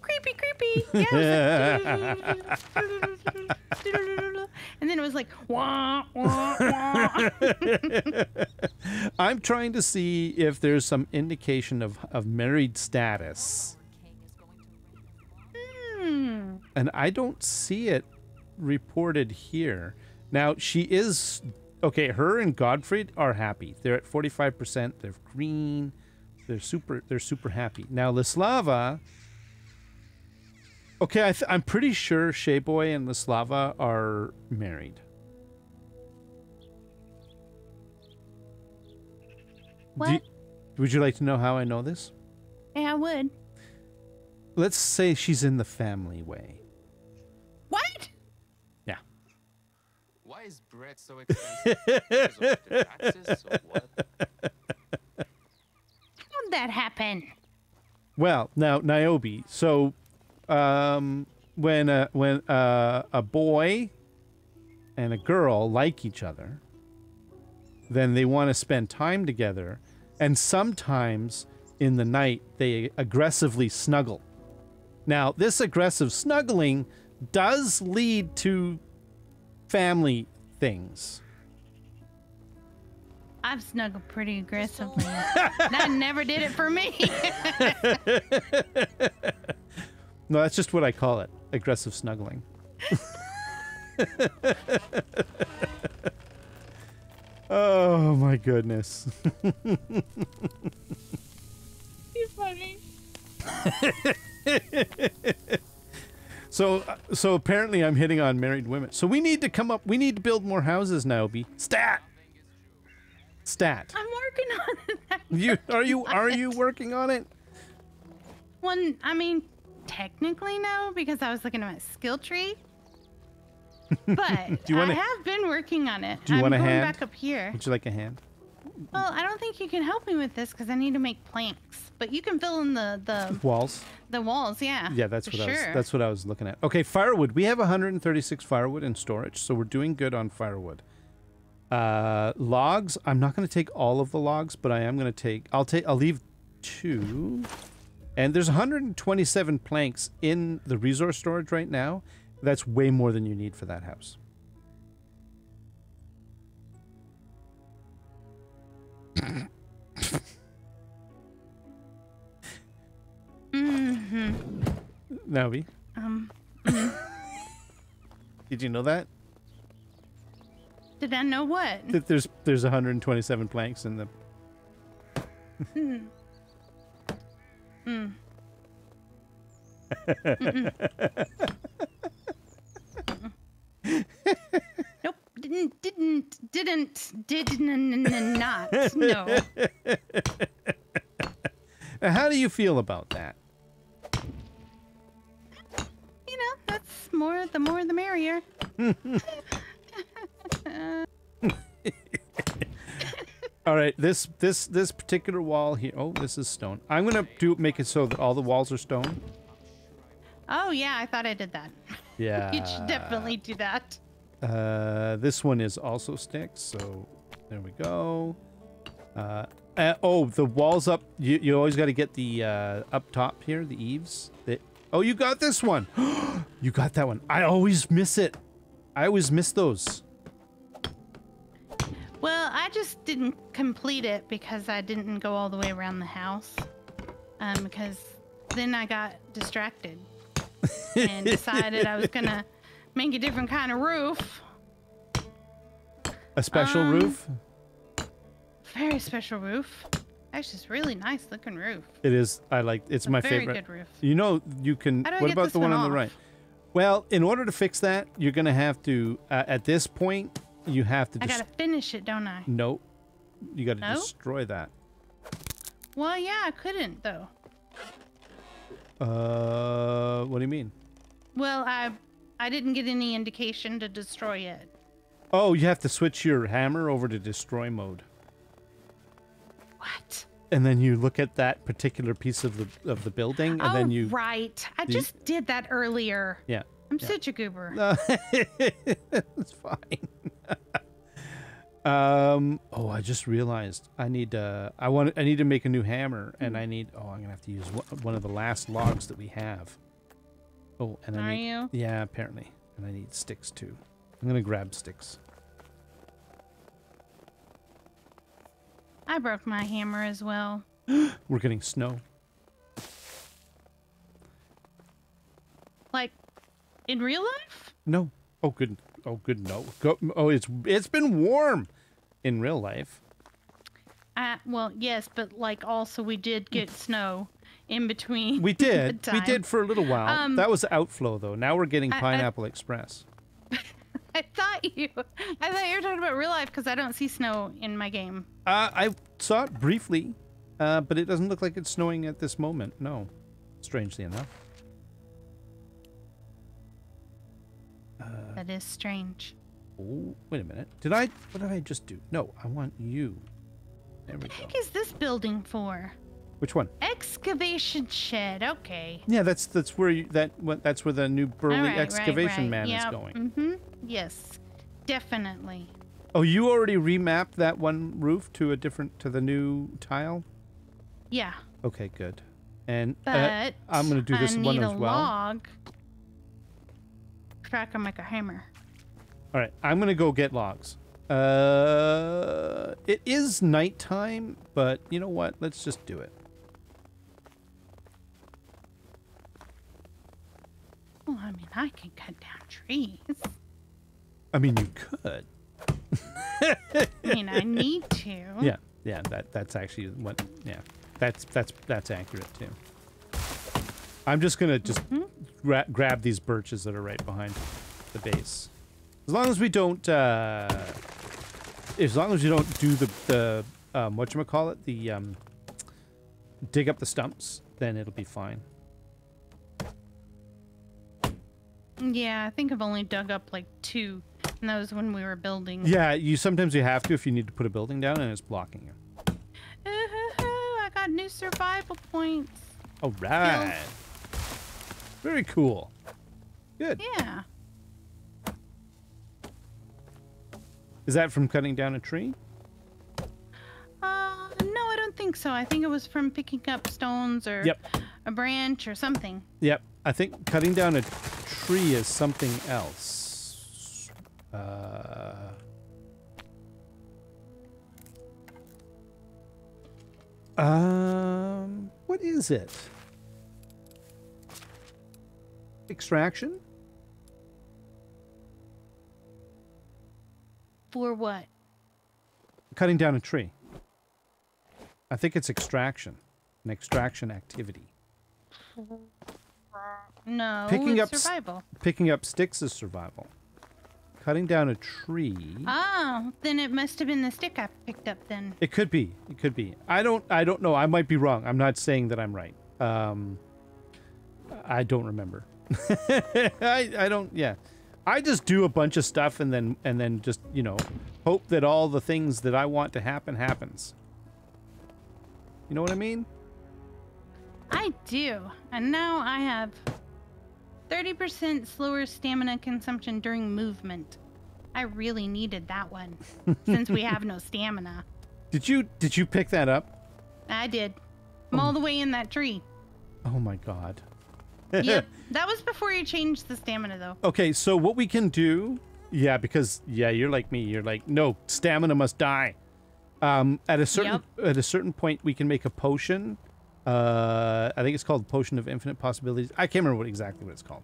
creepy, creepy. Yeah. like- and then it was like, wah, wah, wah. I'm trying to see if there's some indication of of married status, Hmm. and I don't see it reported here. Now she is okay. Her and Godfrey are happy. They're at 45 percent. They're green. They're super. They're super happy. Now Lislava. Okay, I th- I'm pretty sure Shea Boy and Lislava are married. Do you- What? would you like to know how I know this? Yeah, I would. Let's say she's in the family way. What? Yeah. Why is bread so expensive? Because of the taxes or what? How'd that happen? Well, now Nyobi. So, um, when a when a, a boy and a girl like each other, then they want to spend time together, and sometimes in the night they aggressively snuggle. Now, this aggressive snuggling does lead to family things. I've snuggled pretty aggressively. that never did it for me. No, that's just what I call it aggressive snuggling. oh my goodness. You're funny. So uh, so apparently I'm hitting on married women. So we need to come up we need to build more houses now, B. Stat. Stat. I'm working on that. You are you are you working on it? One, I mean, technically no, because I was looking at my skill tree. But do you wanna- I have been working on it. Do you I'm want a going hand? back up here. Would you like a hand? Well, I don't think you can help me with this because I need to make planks. But you can fill in the the, Walls. the walls, yeah. Yeah, that's what I was sure. that's what I was looking at. Okay, firewood. We have 136 firewood in storage, so we're doing good on firewood. Uh logs, I'm not going to take all of the logs, but I am going to take I'll take I'll leave 2. And there's 127 planks in the resource storage right now. That's way more than you need for that house. Hmm Navi, Um, did you know that? did I know what? That there's there's 127 planks in the Mm. Nope. Didn't. Didn't. Didn't. Didn't. Not. No. How do you feel about that? You know, that's more. The more, the merrier. All right, this this this particular wall here. Oh, this is stone. I'm gonna do make it so that all the walls are stone. Oh yeah, I thought I did that. Yeah. you should definitely do that. Uh, this one is also sticks, so there we go. Uh, uh, oh, the walls up. You, you always got to get the uh, up top here, the eaves. The, oh, you got this one. you got that one. I always miss it. I always miss those. Well, I just didn't complete it because I didn't go all the way around the house. Um, because then I got distracted and decided I was gonna make a different kind of roof. A special Um, roof. Very special roof. Actually, it's really nice looking roof. It is. I like. It's a my very favorite. good roof. You know, you can. How do I What get about this the one one on the right? Well, in order to fix that, you're gonna have to. Uh, at this point, you have to. I gotta finish it, don't I? Nope. You got to No? destroy that. Well, yeah, I couldn't though. Uh, what do you mean? Well, I I didn't get any indication to destroy it. Oh, you have to switch your hammer over to destroy mode, What? and then you look at that particular piece of the of the building, and oh, then you. right. I you- just did that earlier. Yeah. I'm such a goober. No, it's fine. um. Oh, I just realized I need. Uh, I want. I need to make a new hammer, and I need. Oh, I'm gonna have to use one of the last logs that we have. Oh, and I Are need. you? Yeah, apparently, and I need sticks too. I'm gonna grab sticks. I broke my hammer as well. We're getting snow. Like, in real life? No. Oh, good. Oh, good. No. Go. Oh, it's it's been warm in real life. Uh, well, yes, but like also we did get snow in between. We the did. we did for a little while. Um, that was outflow though. Now we're getting I- I- Pineapple Express. I thought you. I thought you were talking about real life because I don't see snow in my game. Uh, I saw it briefly, uh, but it doesn't look like it's snowing at this moment. No, strangely enough. Uh. that is strange. Oh, wait a minute. Did I? What did I just do? No, I want you. There we go. is this building for? Which one? Excavation shed. Okay. Yeah, that's that's where you, that what that's where the new burly right, right, excavation right. man Yep. is going. Mm-hmm. Yes, definitely. Oh, you already remapped that one roof to a different to the new tile. Yeah, Okay, good. And uh, I'm gonna do this I one need as a well. log. I can make a hammer. All right, I'm gonna go get logs. Uh, it is nighttime, but you know what? Let's just do it. I mean, I can cut down trees. I mean, you could. I mean, I need to. Yeah, yeah. That that's actually what. Yeah, that's that's that's accurate too. I'm just gonna just gra- grab these birches that are right behind the base. As long as we don't, uh, as long as you don't do the the um, what you call it, the um, dig up the stumps, then it'll be fine. Yeah, I think I've only dug up like two, and that was when we were building. Yeah, you sometimes you have to if you need to put a building down and it's blocking you. Ooh, I got new survival points. All right. Very cool. Good. Yeah. Is that from cutting down a tree? Uh, no, I don't think so. I think it was from picking up stones or Yep. a branch or something. Yep. I think cutting down a tree is something else. Uh, um, what is it? Extraction? For what? Cutting down a tree. I think it's extraction, an extraction activity. No, Picking it's up survival. Picking up sticks is survival. Cutting down a tree. Oh, then it must have been the stick I picked up then. It could be. It could be. I don't. I don't know. I might be wrong. I'm not saying that I'm right. Um, I don't remember. I I don't. Yeah, I just do a bunch of stuff and then and then just you know hope that all the things that I want to happen happens. You know what I mean? I do. And now I have 30% slower stamina consumption during movement. I really needed that one since we have no stamina. Did you did you pick that up? I did. I'm all the way in that tree. Oh my god. Yep. that was before you changed the stamina, though. Okay, so what we can do, yeah, because yeah, you're like me. You're like, no, stamina must die. Um, at a certain at a certain point, we can make a potion. Uh, I think it's called Potion of Infinite Possibilities. I can't remember what exactly what it's called.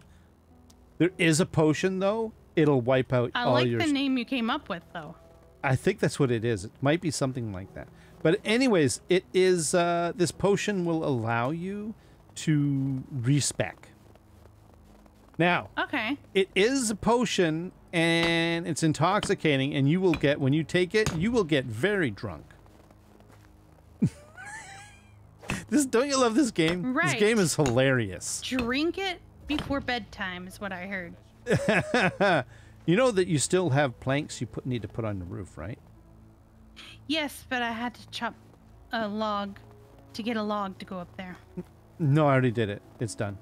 There is a potion though. It'll wipe out I all like your. the name you came up with, though. I think that's what it is. It might be something like that. But anyways, it is uh, this potion will allow you to respec. Now, Okay. it is a potion and it's intoxicating and you will get when you take it, you will get very drunk. This don't you love this game? This game is hilarious. Drink it before bedtime, is what I heard. you know that you still have planks you put need to put on the roof, right? Yes, but I had to chop a log to get a log to go up there. No, I already did it. It's done.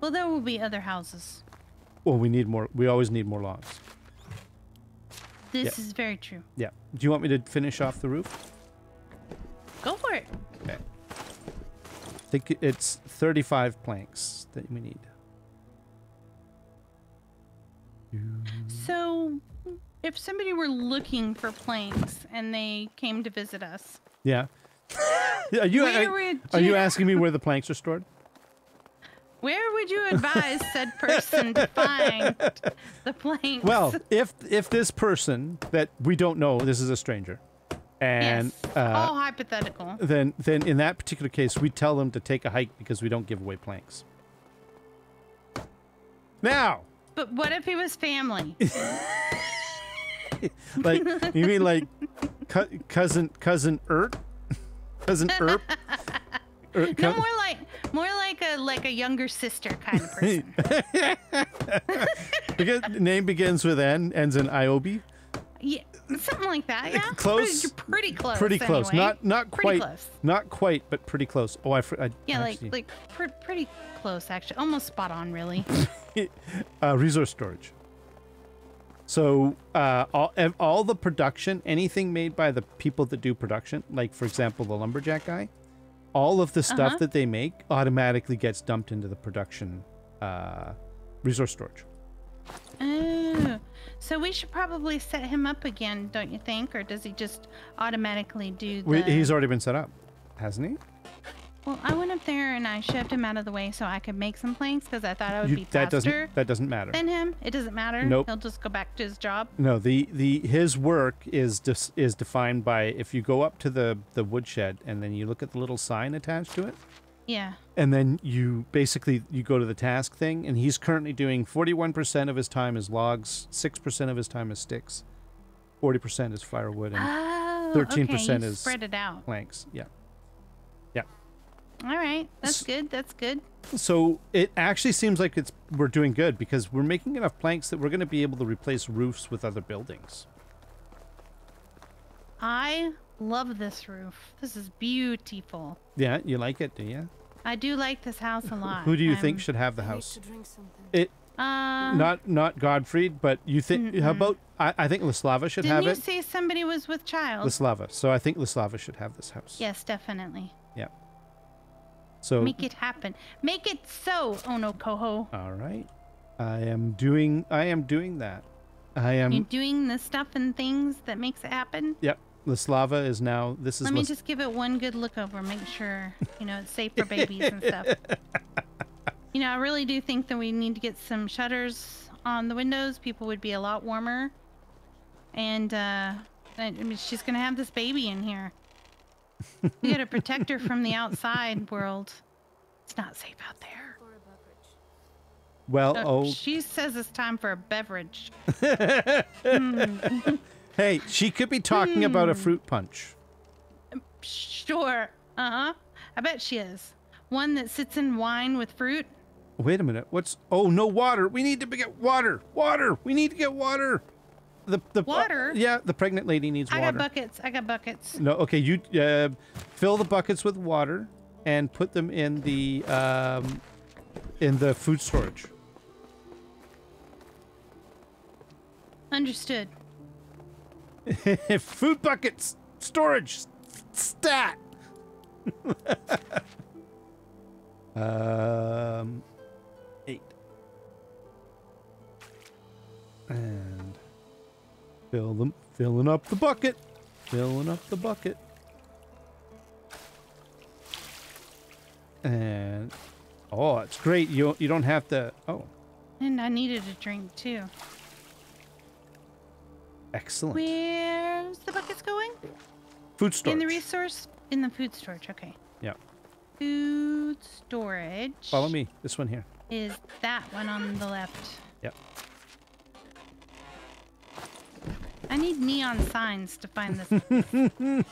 Well, there will be other houses. Well, we need more. We always need more logs. This is very true. Yeah. Do you want me to finish off the roof? Go for it. Think it's 35 planks that we need. So, if somebody were looking for planks and they came to visit us, Yeah. are you are, would are you you- asking me where the planks are stored? where would you advise said person to find the planks? Well, if if this person that we don't know, this is a stranger, and yes, uh, all hypothetical. then then in that particular case, we tell them to take a hike because we don't give away planks. Now, But what if he was family? like you mean like cu- cousin cousin Ert, cousin Erp, Er- No, more like more like a like a younger sister kind of person. because name begins with N, ends in Iobi. yeah, something like that. Yeah, Close. Pretty, pretty close. Pretty close, anyway. not not Pretty quite, close. not quite, but pretty close. Oh, I, I Yeah, actually- like like pr- pretty close actually, almost spot on really. uh, resource storage. So uh, all all the production, anything made by the people that do production, like for example the lumberjack guy, all of the stuff Uh-huh. that they make automatically gets dumped into the production uh, resource storage. Oh, so we should probably set him up again, don't you think? Or does he just automatically do the? We, he's already been set up, hasn't he? Well, I went up there and I shoved him out of the way so I could make some planks because I thought I would You- be that faster doesn't that doesn't matter. than him. It doesn't matter. Nope. He'll just go back to his job. No, the the his work is dis, is defined by if you go up to the the woodshed and then you look at the little sign attached to it. Yeah. and then you basically you go to the task thing and he's currently doing 41% of his time is logs 6% of his time is sticks 40% is firewood and Oh, 13% okay, is- spread it out. planks yeah Yeah. All right, that's good. That's good. so it actually seems like it's we're doing good because we're making enough planks that we're going to be able to replace roofs with other buildings I love this roof. This is beautiful. yeah you like it do you I do like this house a lot. who do you I'm- think should have the house to drink it Uh, not not godfried but you think how about I, I think Lislava should didn't have you it say somebody was with child? Lislava so I think Lislava should have this house yes, definitely. Yeah. So Make it happen. Make it so. OhnoCoho. All right. I am doing I am doing that. I am You're doing the stuff and things that makes it happen. Yep. Lislava is now this is Let me just give it one good look over, make sure you know it's safe for babies and stuff. You know, I really do think that we need to get some shutters on the windows. People would be a lot warmer. And uh I mean she's gonna have this baby in here. We gotta protect her from the outside world. It's not safe out there. For a beverage. Well, Uh, oh, She says it's time for a beverage. hey, she could be talking about Hmm. a fruit punch. Sure. Uh huh. I bet she is. One that sits in wine with fruit. Wait a minute. What's Oh, no water. We need to get water. Water. We need to get water. the the Water? yeah, the pregnant lady needs water. I got buckets. I got buckets. No, okay, you uh, fill the buckets with water and put them in the um, in the food storage. Understood. food buckets storage stat. um, eight and fill them, filling up the bucket, filling up the bucket, and oh, it's great. You you don't have to. Oh, And I needed a drink too. Excellent. Where's the buckets going? food storage. In the resource in the food storage. Okay. Yeah. Food storage. Follow me. This one here. Is that one on the left? Yep. I need neon signs to find this.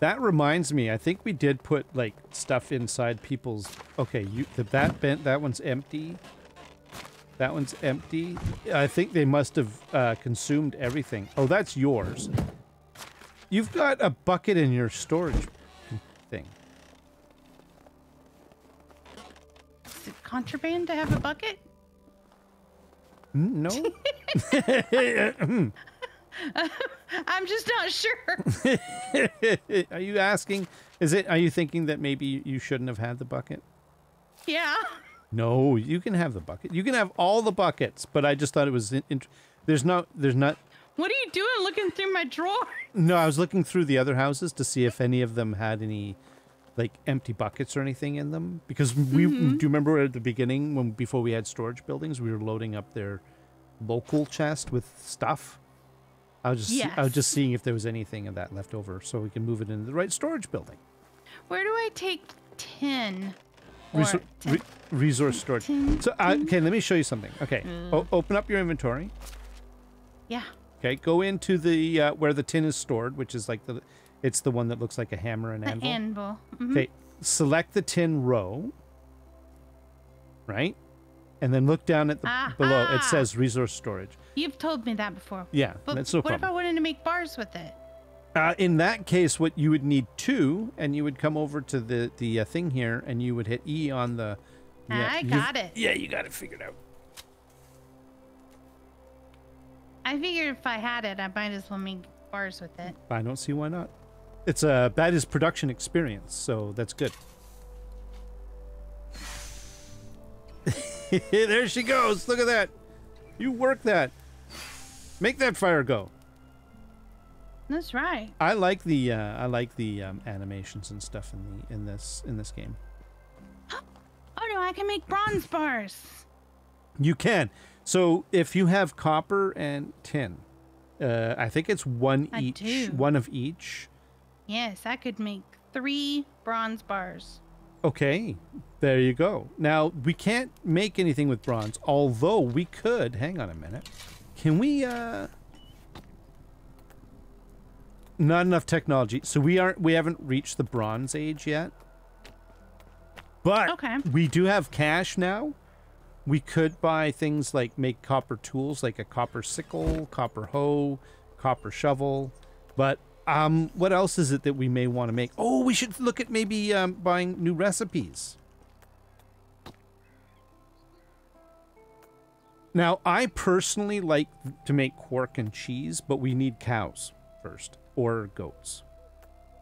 That reminds me, I think we did put like stuff inside people's. Okay, you the, that bent that one's empty. That one's empty. I think they must have uh, consumed everything. Oh, that's yours. You've got a bucket in your storage thing. Is it contraband to have a bucket? Mm, No. I'm just not sure. are you asking? Is it? Are you thinking that maybe you shouldn't have had the bucket? yeah. No, you can have the bucket. You can have all the buckets, but I just thought it was. There's no. There's not. What are you doing looking through my drawer? No, I was looking through the other houses to see if any of them had any, like empty buckets or anything in them. Because we mm-hmm. do you remember at the beginning when before we had storage buildings, we were loading up their local chest with stuff. I was just I was just seeing if there was anything of that left over, so we can move it into the right storage building. Where do I take tin? Resor- re- resource storage. tin- So uh, okay, let me show you something. Okay, o- open up your inventory. yeah. Okay, go into the uh, where the tin is stored, which is like the, it's the one that looks like a hammer and The anvil. anvil. Mhm. Okay, select the tin row, right? And then look down at the below. It says resource storage. You've told me that before. Yeah, But that's no what if I wanted to make bars with it? Uh, in that case, what you would need two, and you would come over to the the uh, thing here, and you would hit E on the. Yeah, I got it. Yeah, you got it figured out. I figured if I had it, I might as well make bars with it. I don't see why not. It's a that is production experience, so that's good. there she goes. Look at that. You work that. Make that fire go. That's right. I like the uh, I like the um, animations and stuff in the in this in this game. Oh no, I can make bronze bars. You can. So if you have copper and tin, uh, I think it's one I each. do. One of each. Yes, I could make three bronze bars. Okay, there you go. Now we can't make anything with bronze, although we could. Hang on a minute. Can we? uh Not enough technology, so we aren't. We haven't reached the Bronze Age yet. But Okay. we do have cash now. We could buy things like make copper tools, like a copper sickle, copper hoe, copper shovel. But um, what else is it that we may want to make? Oh, we should look at maybe um, buying new recipes. Now, I personally like to make quark and cheese, but we need cows first or goats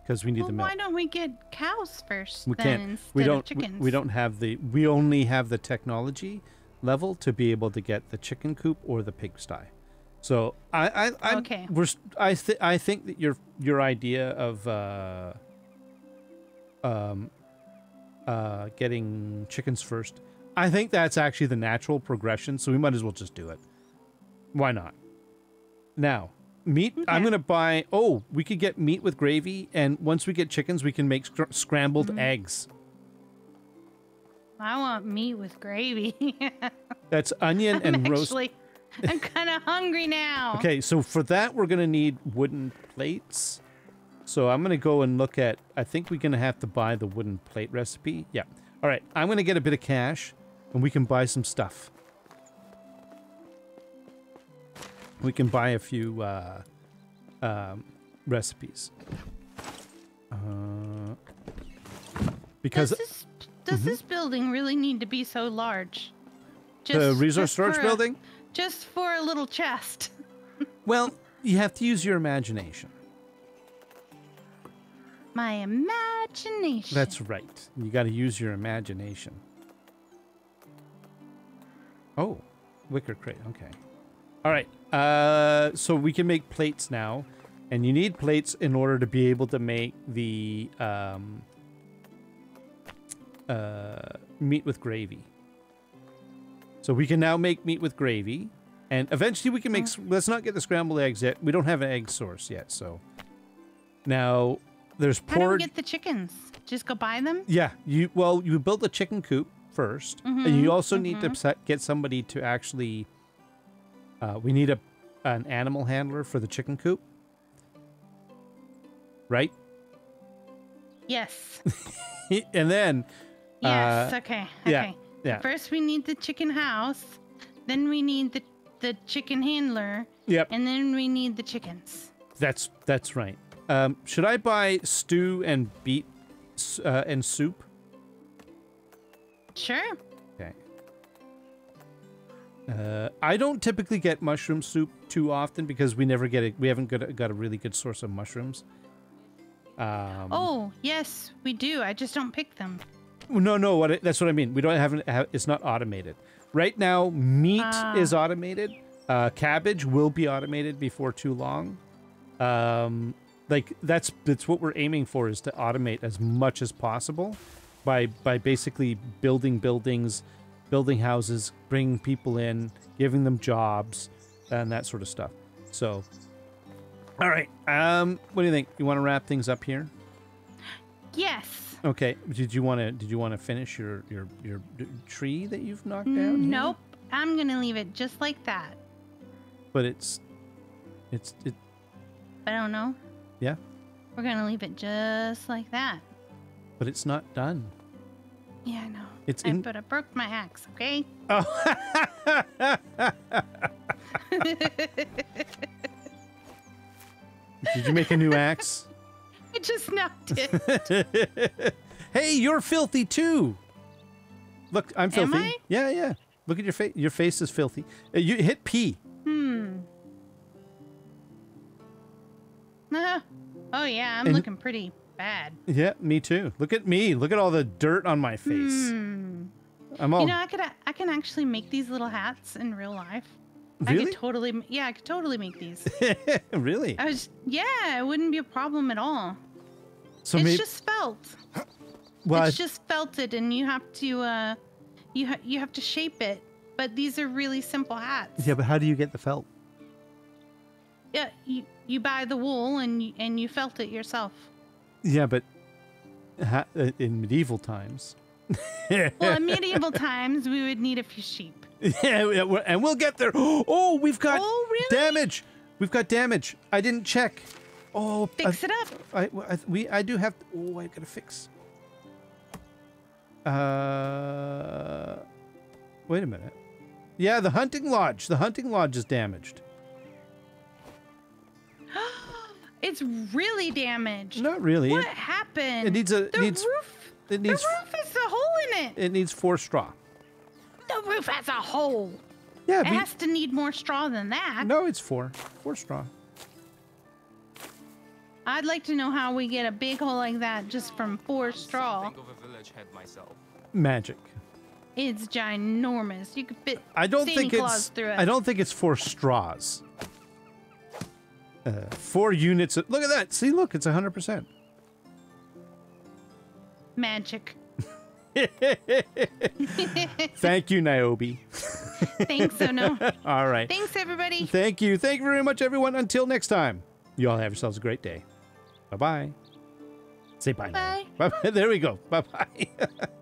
because we need Well, the milk. why don't we get cows first we then can't. instead We don't. of we- chickens? We, don't have the. We only have the technology level to be able to get the chicken coop or the pigsty. So I, I, I'm, Okay. We're. I think. I think that your your idea of uh, um, uh, getting chickens first. I think that's actually the natural progression. So we might as well just do it. Why not? Now, meat. I'm gonna buy. Oh, we could get meat with gravy, and once we get chickens, we can make scr- scrambled Mm-hmm. eggs. I want meat with gravy. That's onion and I'm roast. actually, I'm kind of hungry now. Okay, so for that we're gonna need wooden plates. So I'm gonna go and look at. I think we're gonna have to buy the wooden plate recipe. Yeah. All right. I'm gonna get a bit of cash. And we can buy some stuff. We can buy a few uh, um, recipes. Uh, because does this, does this building really need to be so large? Mm-hmm. the resource just storage for a- building, just for a little chest. well, you have to use your imagination. My imagination. That's right. You got to use your imagination. Oh, wicker crate. Okay. All right. Uh, so we can make plates now, and you need plates in order to be able to make the um, uh, meat with gravy. So we can now make meat with gravy, and eventually we can make. s Let's not get the scrambled eggs yet. We don't have an egg source yet, so now there's How do we get the chickens? Just go buy them? Yeah, you well, you build the chicken coop 1st and Mm-hmm, you also need to set, get somebody to actually. Uh, we need a an animal handler for the chicken coop, right? Yes. and then, Yes. Uh, okay. Okay. yeah. First, we need the chicken house. Then we need the the chicken handler, yep, and then we need the chickens. that's that's right. Um, should I buy stew and beet uh, and soup? Sure. Okay. Uh, I don't typically get mushroom soup too often because we never get it. We haven't got a, got a really good source of mushrooms. Um, Oh, yes, we do. I just don't pick them. no, no. What I- that's what I mean. We don't have, have it's not automated right now. Meat Ah. is automated. Uh, cabbage will be automated before too long. Um, like that's that's what we're aiming for is to automate as much as possible by by basically building buildings, building houses, bringing people in, giving them jobs, and that sort of stuff. So, all right. Um, what do you think? You want to wrap things up here? Yes. Okay. Did you want to? Did you want to finish your your your tree that you've knocked down? here? Nope. I'm gonna leave it just like that. But it's, it's it. I don't know. Yeah. We're gonna leave it just like that. But it's not done. Yeah, I know. It's I, in- but I broke my axe. Okay. Oh. Did you make a new axe? I just knocked it. hey, you're filthy too. Look, I'm filthy. Am. I? Yeah, yeah. Look at your face. Your face is filthy. Uh, you hit P. hmm. Uh, oh yeah, I'm And- looking pretty bad. Yeah, me too. Look at me. Look at all the dirt on my face. Hmm. I'm all You know, I could I can actually make these little hats in real life. I really, could totally yeah, I could totally make these. really. I was yeah, it wouldn't be a problem at all. So it's maybe. just felt. well, I- it's just felted, and you have to uh, you ha- you have to shape it. But these are really simple hats. yeah, but how do you get the felt? Yeah, you you buy the wool and you, and you felt it yourself. Yeah, but ha- uh, in medieval times. Well, in medieval times, we would need a few sheep. Yeah, and we'll get there. Oh, we've got Oh, really? damage. We've got damage. I didn't check. Oh, Fix it up. I, I, we, I do have. Oh, I gotta fix. Uh, wait a minute. Yeah, the hunting lodge. The hunting lodge is damaged. It's really damaged. Not really. What It, happened? it needs a. the needs. roof. It needs. the roof has a hole in it. It needs four straw. The roof has a hole. Yeah. It but- has to need more straw than that. no, it's four. Four straw. I'd like to know how we get a big hole like that just from four straw. Think of a village head myself. Magic. It's ginormous. You could fit I don't Santa think Claus it's. through it. I don't think it's four straws. Uh, four units. Of, look at that. See, look, it's hundred percent. magic. Thank you, Nyobi. Thanks, Ono. All right. Thanks, everybody. Thank you. Thank you very much, everyone. Until next time, you all have yourselves a great day. Bye bye. Say bye. Bye. Bye bye. There we go. Bye bye.